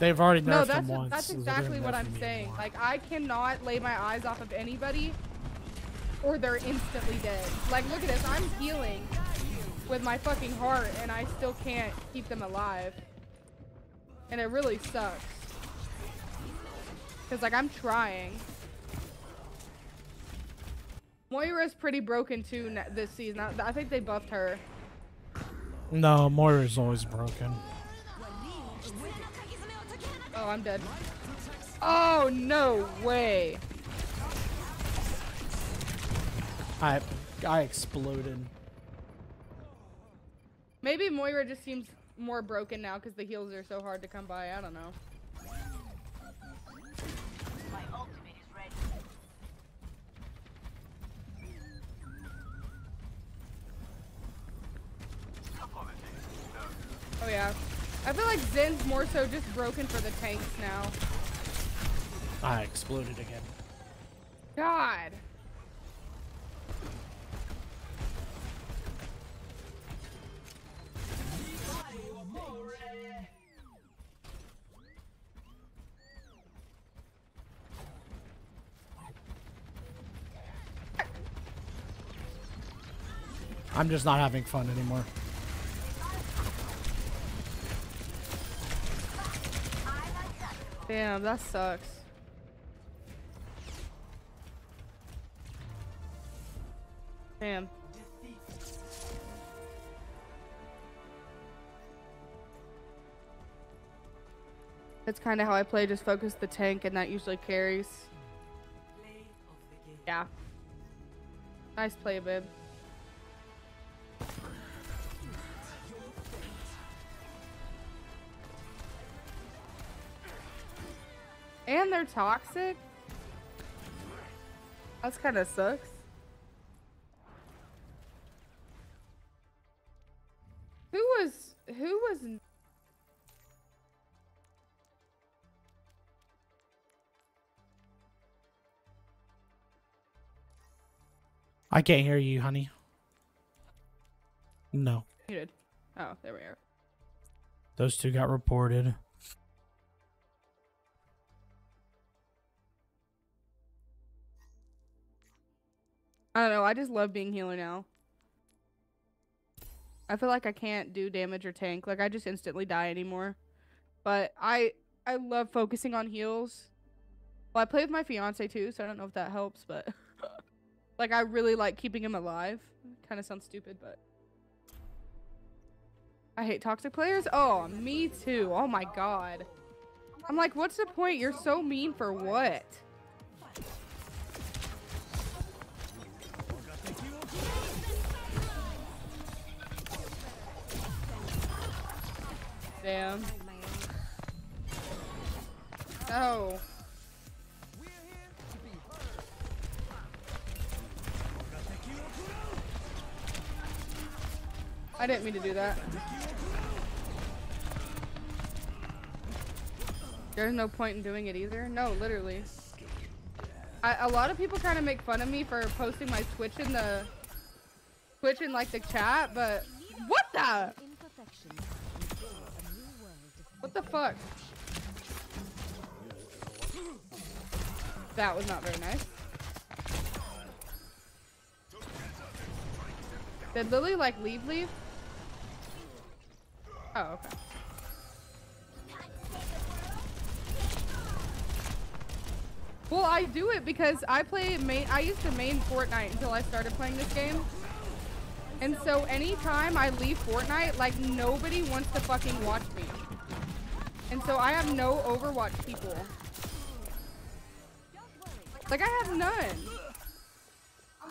They've already nerfed
No,
him
that's
once.
that's exactly what I'm saying. Like I cannot lay my eyes off of anybody, or they're instantly dead. Like look at this, I'm healing with my fucking heart, and I still can't keep them alive, and it really sucks. Cause like I'm trying. Moira's pretty broken too this season. I, I think they buffed her.
No, Moira's always broken.
Oh, I'm dead. Oh no way.
I I exploded.
Maybe Moira just seems more broken now because the heals are so hard to come by. I don't know. Oh yeah. I feel like Zen's more so just broken for the tanks now.
I exploded again.
God.
I'm just not having fun anymore.
Damn, that sucks. Damn. That's kind of how I play, just focus the tank and that usually carries. Yeah. Nice play, babe. And they're toxic? That's kind of sucks. Who was who was
I can't hear you, honey. No.
muted? Oh, there we are.
Those two got reported.
I don't know. I just love being healer now. I feel like I can't do damage or tank. Like I just instantly die anymore. But I I love focusing on heals. Well, I play with my fiance too, so I don't know if that helps, but like I really like keeping him alive. Kind of sounds stupid, but I hate toxic players. Oh, me too. Oh my god. I'm like, what's the point? You're so mean for what? Damn. Oh. I didn't mean to do that. There's no point in doing it either. No, literally. I, a lot of people kind of make fun of me for posting my Twitch in the Twitch in like the chat, but what the? What the fuck? That was not very nice. Did Lily like leave leave? Oh, okay. Well, I do it because I play main. I used to main Fortnite until I started playing this game. And so anytime I leave Fortnite, like nobody wants to fucking watch me. And so I have no Overwatch people. Like I have none.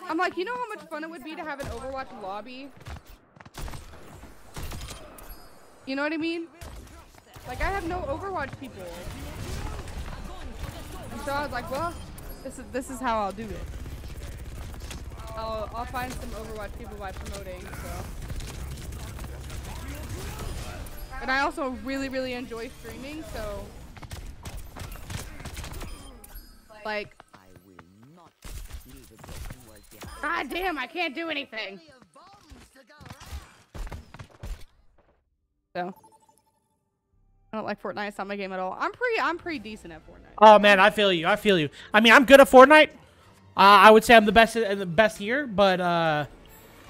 I'm like, you know how much fun it would be to have an Overwatch lobby? You know what I mean? Like I have no Overwatch people. And so I was like, well, this is this is how I'll do it. I'll I'll find some Overwatch people by promoting. So. And I also really really enjoy streaming. So. Like. God damn! I can't do anything. So. I don't like Fortnite. It's not my game at all. I'm pretty. I'm pretty decent at Fortnite.
Oh man, I feel you. I feel you. I mean, I'm good at Fortnite. Uh, I would say I'm the best uh, the best here, but uh,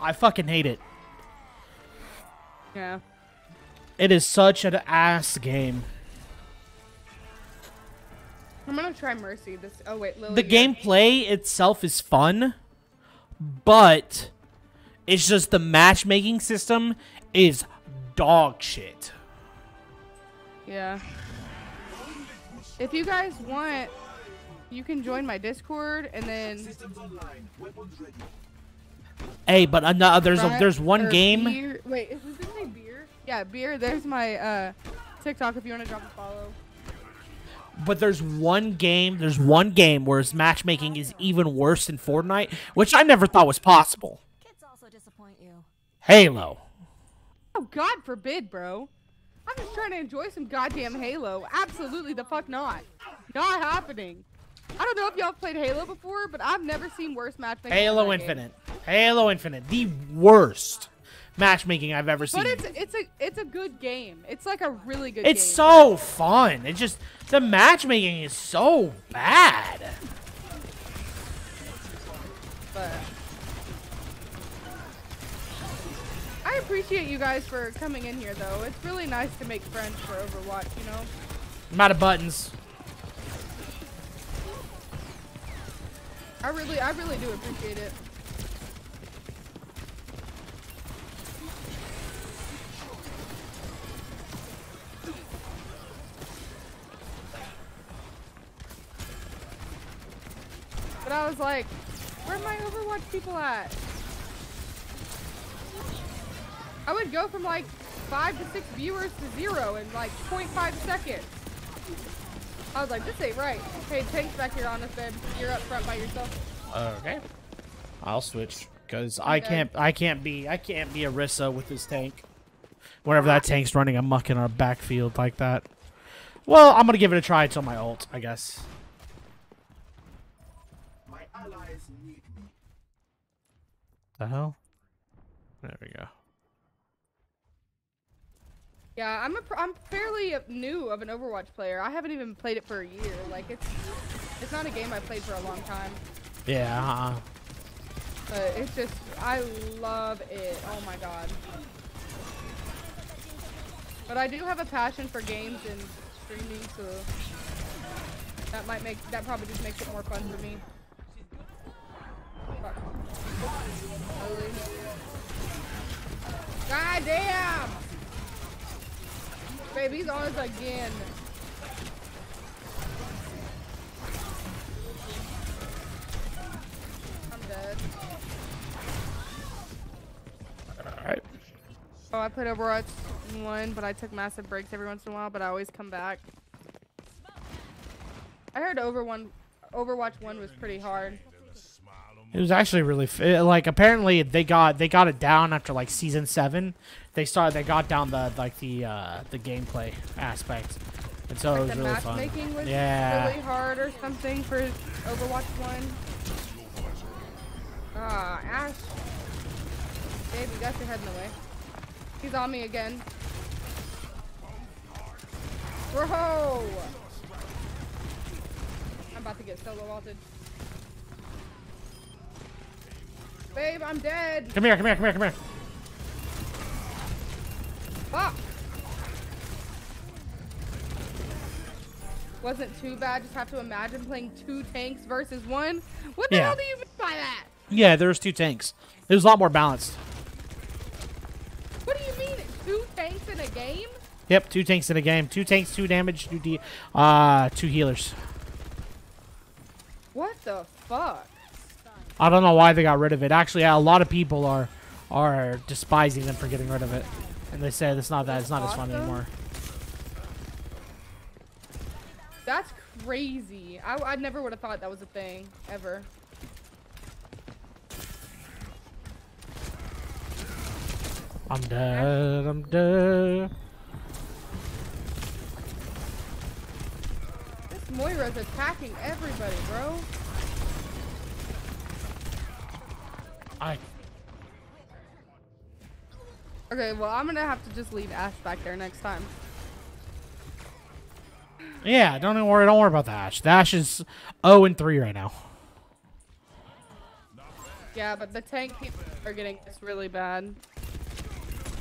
I fucking hate it.
Yeah.
It is such an ass game.
I'm gonna try Mercy. This. Oh wait, Lily.
The gameplay itself is fun, but it's just the matchmaking system is dog shit.
Yeah. If you guys want, you can join my Discord and then.
Systems online. Weapons ready.
Hey, but ano- there's a, there's one game.
Beer. Wait, is this say beer? Yeah, beer. There's my uh, TikTok if you want to drop a follow.
But there's one game, there's one game where its matchmaking is even worse than Fortnite, which I never thought was possible.
Kids also disappoint you.
Halo.
Oh God forbid, bro. I'm just trying to enjoy some goddamn Halo. Absolutely the fuck not. Not happening. I don't know if y'all played Halo before, but I've never seen worse matchmaking.
Halo
that game.
Infinite. Halo Infinite. The worst matchmaking I've ever seen.
But it's it's a it's a good game. It's like a really good game.
It's
game.
so fun. It just the matchmaking is so bad.
But I appreciate you guys for coming in here though. It's really nice to make friends for Overwatch, you know?
I'm out of buttons.
I really I really do appreciate it. But I was like, where are my Overwatch people at? I would go from like five to six viewers to zero in like 0.5 seconds. I was like, this ain't right. Hey, Tank's back here on us, babe. You're up front by yourself.
Okay. I'll switch because I can't I can't be I can't be Arissa with this tank. Whenever that tank's running amok in our backfield like that. Well, I'm gonna give it a try until my ult, I guess.
My allies need me.
The hell? There we go.
Yeah, I'm a pr- I'm fairly new of an Overwatch player. I haven't even played it for a year. Like it's it's not a game I played for a long time.
Yeah. Uh,
But it's just I love it. Oh my god. But I do have a passion for games and streaming, so that might make that probably just makes it more fun for me. God damn! Baby, he's on us again. I'm dead.
Alright.
Oh, I put Overwatch 1, but I took massive breaks every once in a while, but I always come back. I heard Over one, Overwatch 1 was pretty hard.
It was actually really f- uh, like apparently they got they got it down after like season seven. They started they got down the like the uh the gameplay aspect, and so it was really fun.
was
Yeah.
really hard or something for Overwatch 1. Ah, Ashe. Babe, you got your head in the way. He's on me again. Whoa! I'm about to get solo vaulted. Babe, I'm dead.
Come here, come here, come here, come here.
Fuck. Wasn't too bad. Just have to imagine playing two tanks versus one. What the
Yeah.
hell do you mean by that?
Yeah, there was two tanks. It was a lot more balanced.
What do you mean? Two tanks in a game?
Yep, two tanks in a game. Two tanks, two damage, two d uh two healers.
What the fuck?
I don't know why they got rid of it. Actually, a lot of people are are despising them for getting rid of it. And they say it's not that, it's not awesome. as fun anymore.
That's crazy. I, I never would have thought that was a thing, ever.
I'm dead, I'm dead.
This Moira's attacking everybody, bro.
I.
Okay, well, I'm gonna have to just leave Ashe back there next time.
Yeah, don't worry. Don't worry about the Ashe. The Ashe is 0 and 3 right now.
Yeah, but the tank people are getting this really bad.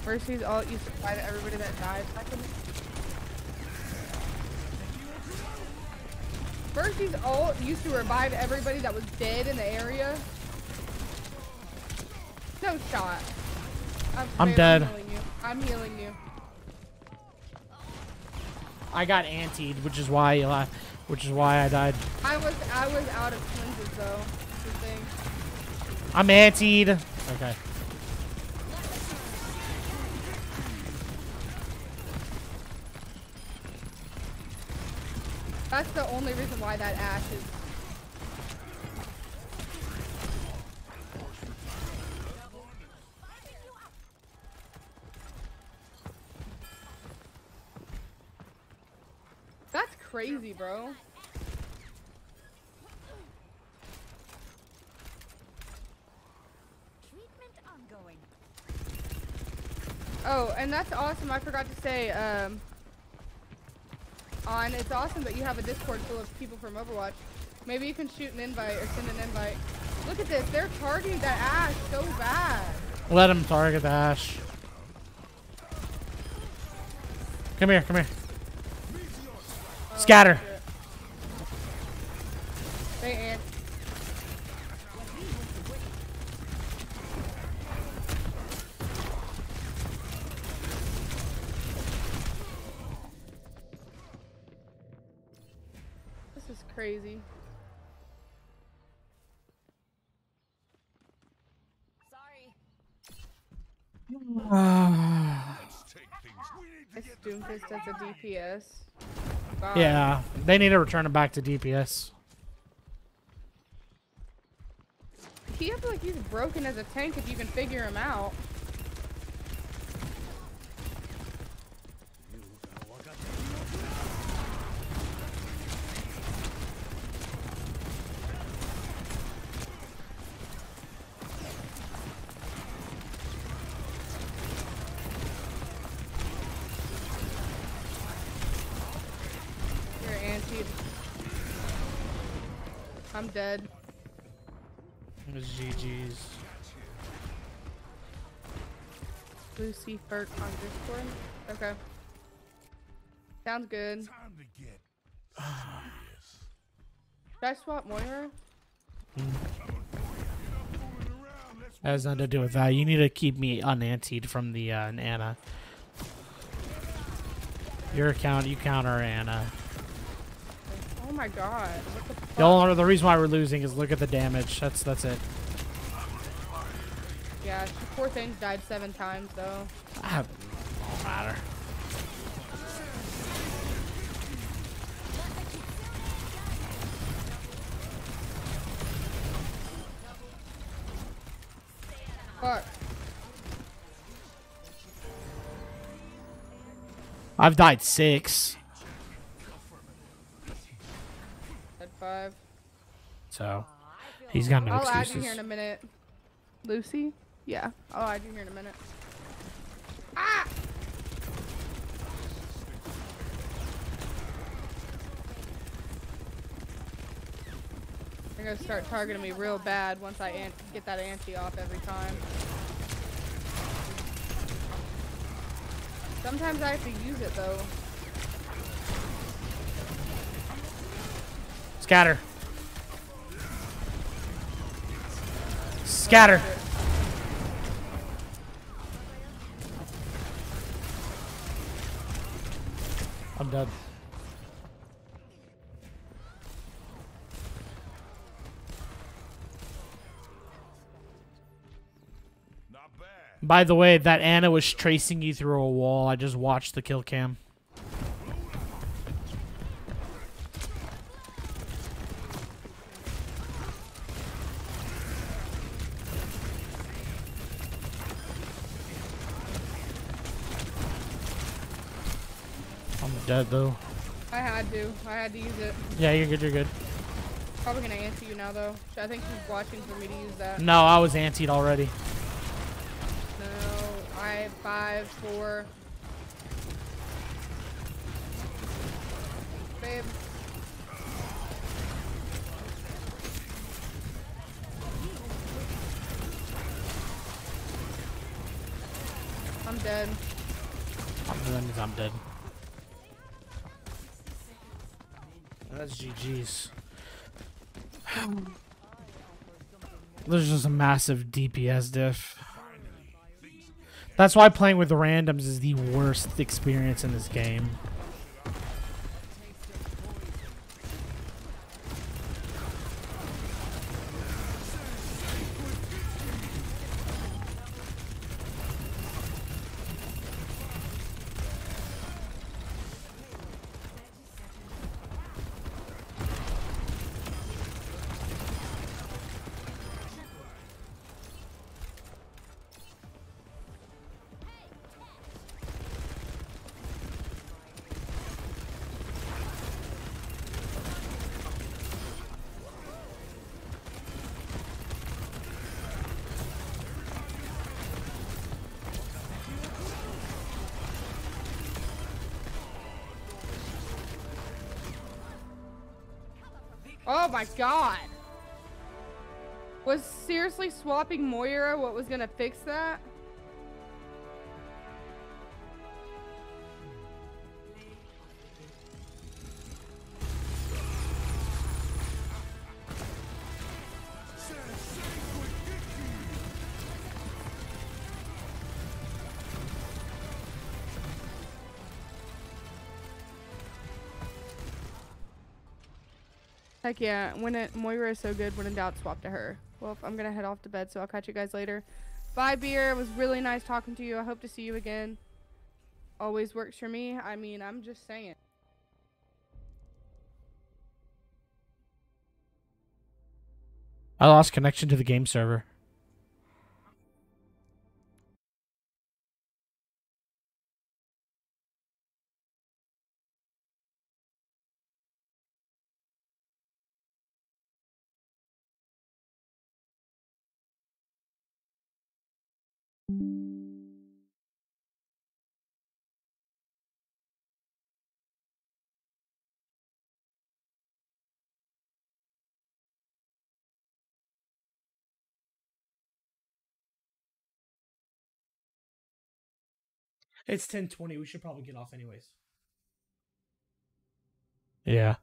Mercy's all you survive everybody that died. Second. Mercy's ult used to revive everybody that was dead in the area. No shot. I'm,
I'm dead.
I'm healing you. I'm healing you.
I got antied, which is why you la- which is why I died.
I was I was out of cleanses though.
I'm antied. Okay.
That's the only reason why that Ashe is. That's crazy, bro.
Treatment ongoing.
Oh, and that's awesome. I forgot to say, um, on it's awesome that you have a Discord full of people from Overwatch. Maybe you can shoot an invite or send an invite. Look at this. They're targeting that Ashe so bad.
Let him target the Ashe. Come here. Come here. Scatter.
They. This is crazy.
Sorry.
Ah. Doomfist as a DPS. Wow.
Yeah, they need to return him back to DPS.
He feel like he's broken as a tank if you can figure him out. You're anti. I'm dead.
It was GG's.
Lucy Ferk on Discord. Okay. Sounds good.
Time to get
Should I swap Moira?
That has nothing to do with that. You need to keep me unantied from the uh, Ana. Your account, you counter Ana.
Oh my god. The?
The only the reason why we're losing is look at the damage. That's that's it.
Yeah, poor thing died seven times though.
Ah, don't matter.
Fuck.
I've died six,
At five.
so he's got no
I'll add you here in a minute. Lucy? Yeah, I'll add you here in a minute. Ah! They're gonna start targeting me real bad once I an get that anti off every time. Sometimes I have to use it though.
Scatter. Scatter. I'm dead. By the way, that Ana was tracing you through a wall. I just watched the kill cam. Dead though.
I had to. I had to use it.
Yeah, you're good. You're good.
Probably gonna answer you now though. I think she's watching for me to use that.
No, I was antied already.
No, I have five, four. Babe. I'm dead.
That means I'm dead. That's GG's. There's just a massive DPS diff. That's why playing with the randoms is the worst experience in this game.
Oh my god. Was seriously swapping Moira what was gonna fix that? Heck yeah, when it Moira is so good, when in doubt, swap to her. Well, I'm gonna head off to bed, so I'll catch you guys later. Bye, beer. It was really nice talking to you. I hope to see you again. Always works for me. I mean, I'm just saying.
I lost connection to the game server. It's 1020. We should probably get off anyways. Yeah.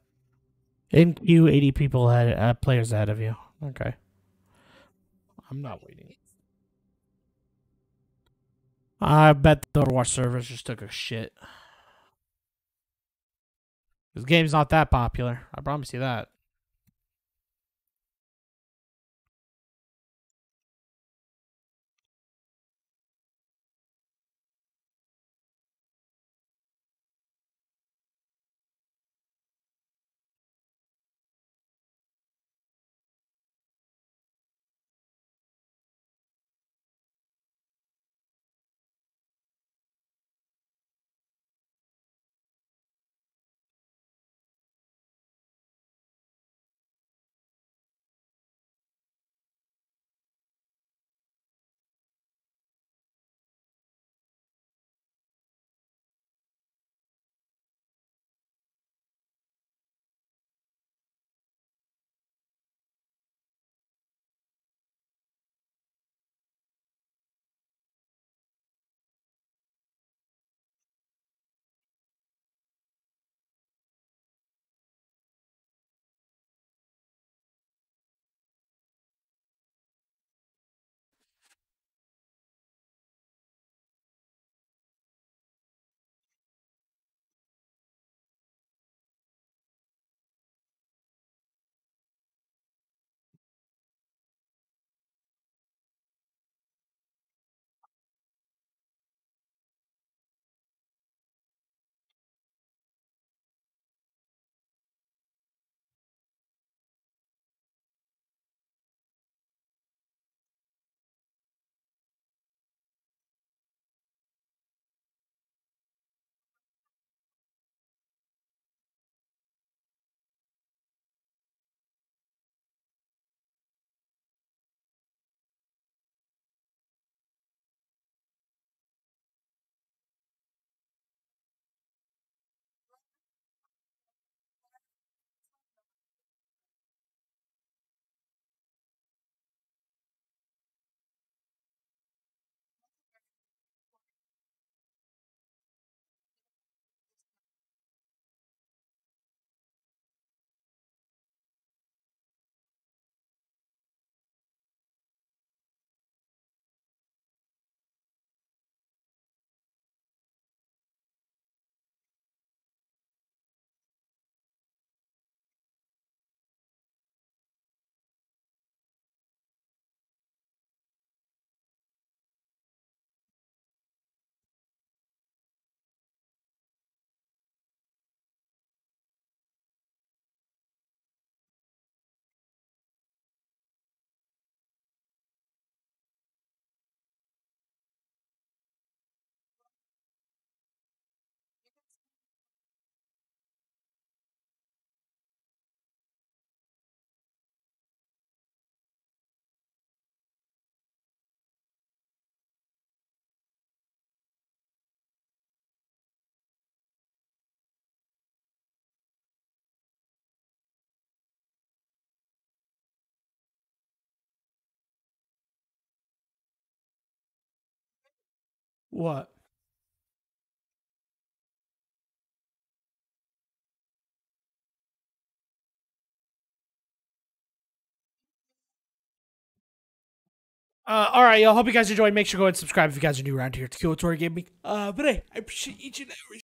In queue, 80 people had uh, players ahead of you. Okay. I'm not waiting. I bet the Overwatch servers just took a shit. This game's not that popular. I promise you that. What? Uh, all right, y'all. Hope you guys enjoyed. Make sure to go and subscribe if you guys are new around here to Kyotori Gaming. Uh, but hey, I appreciate each and every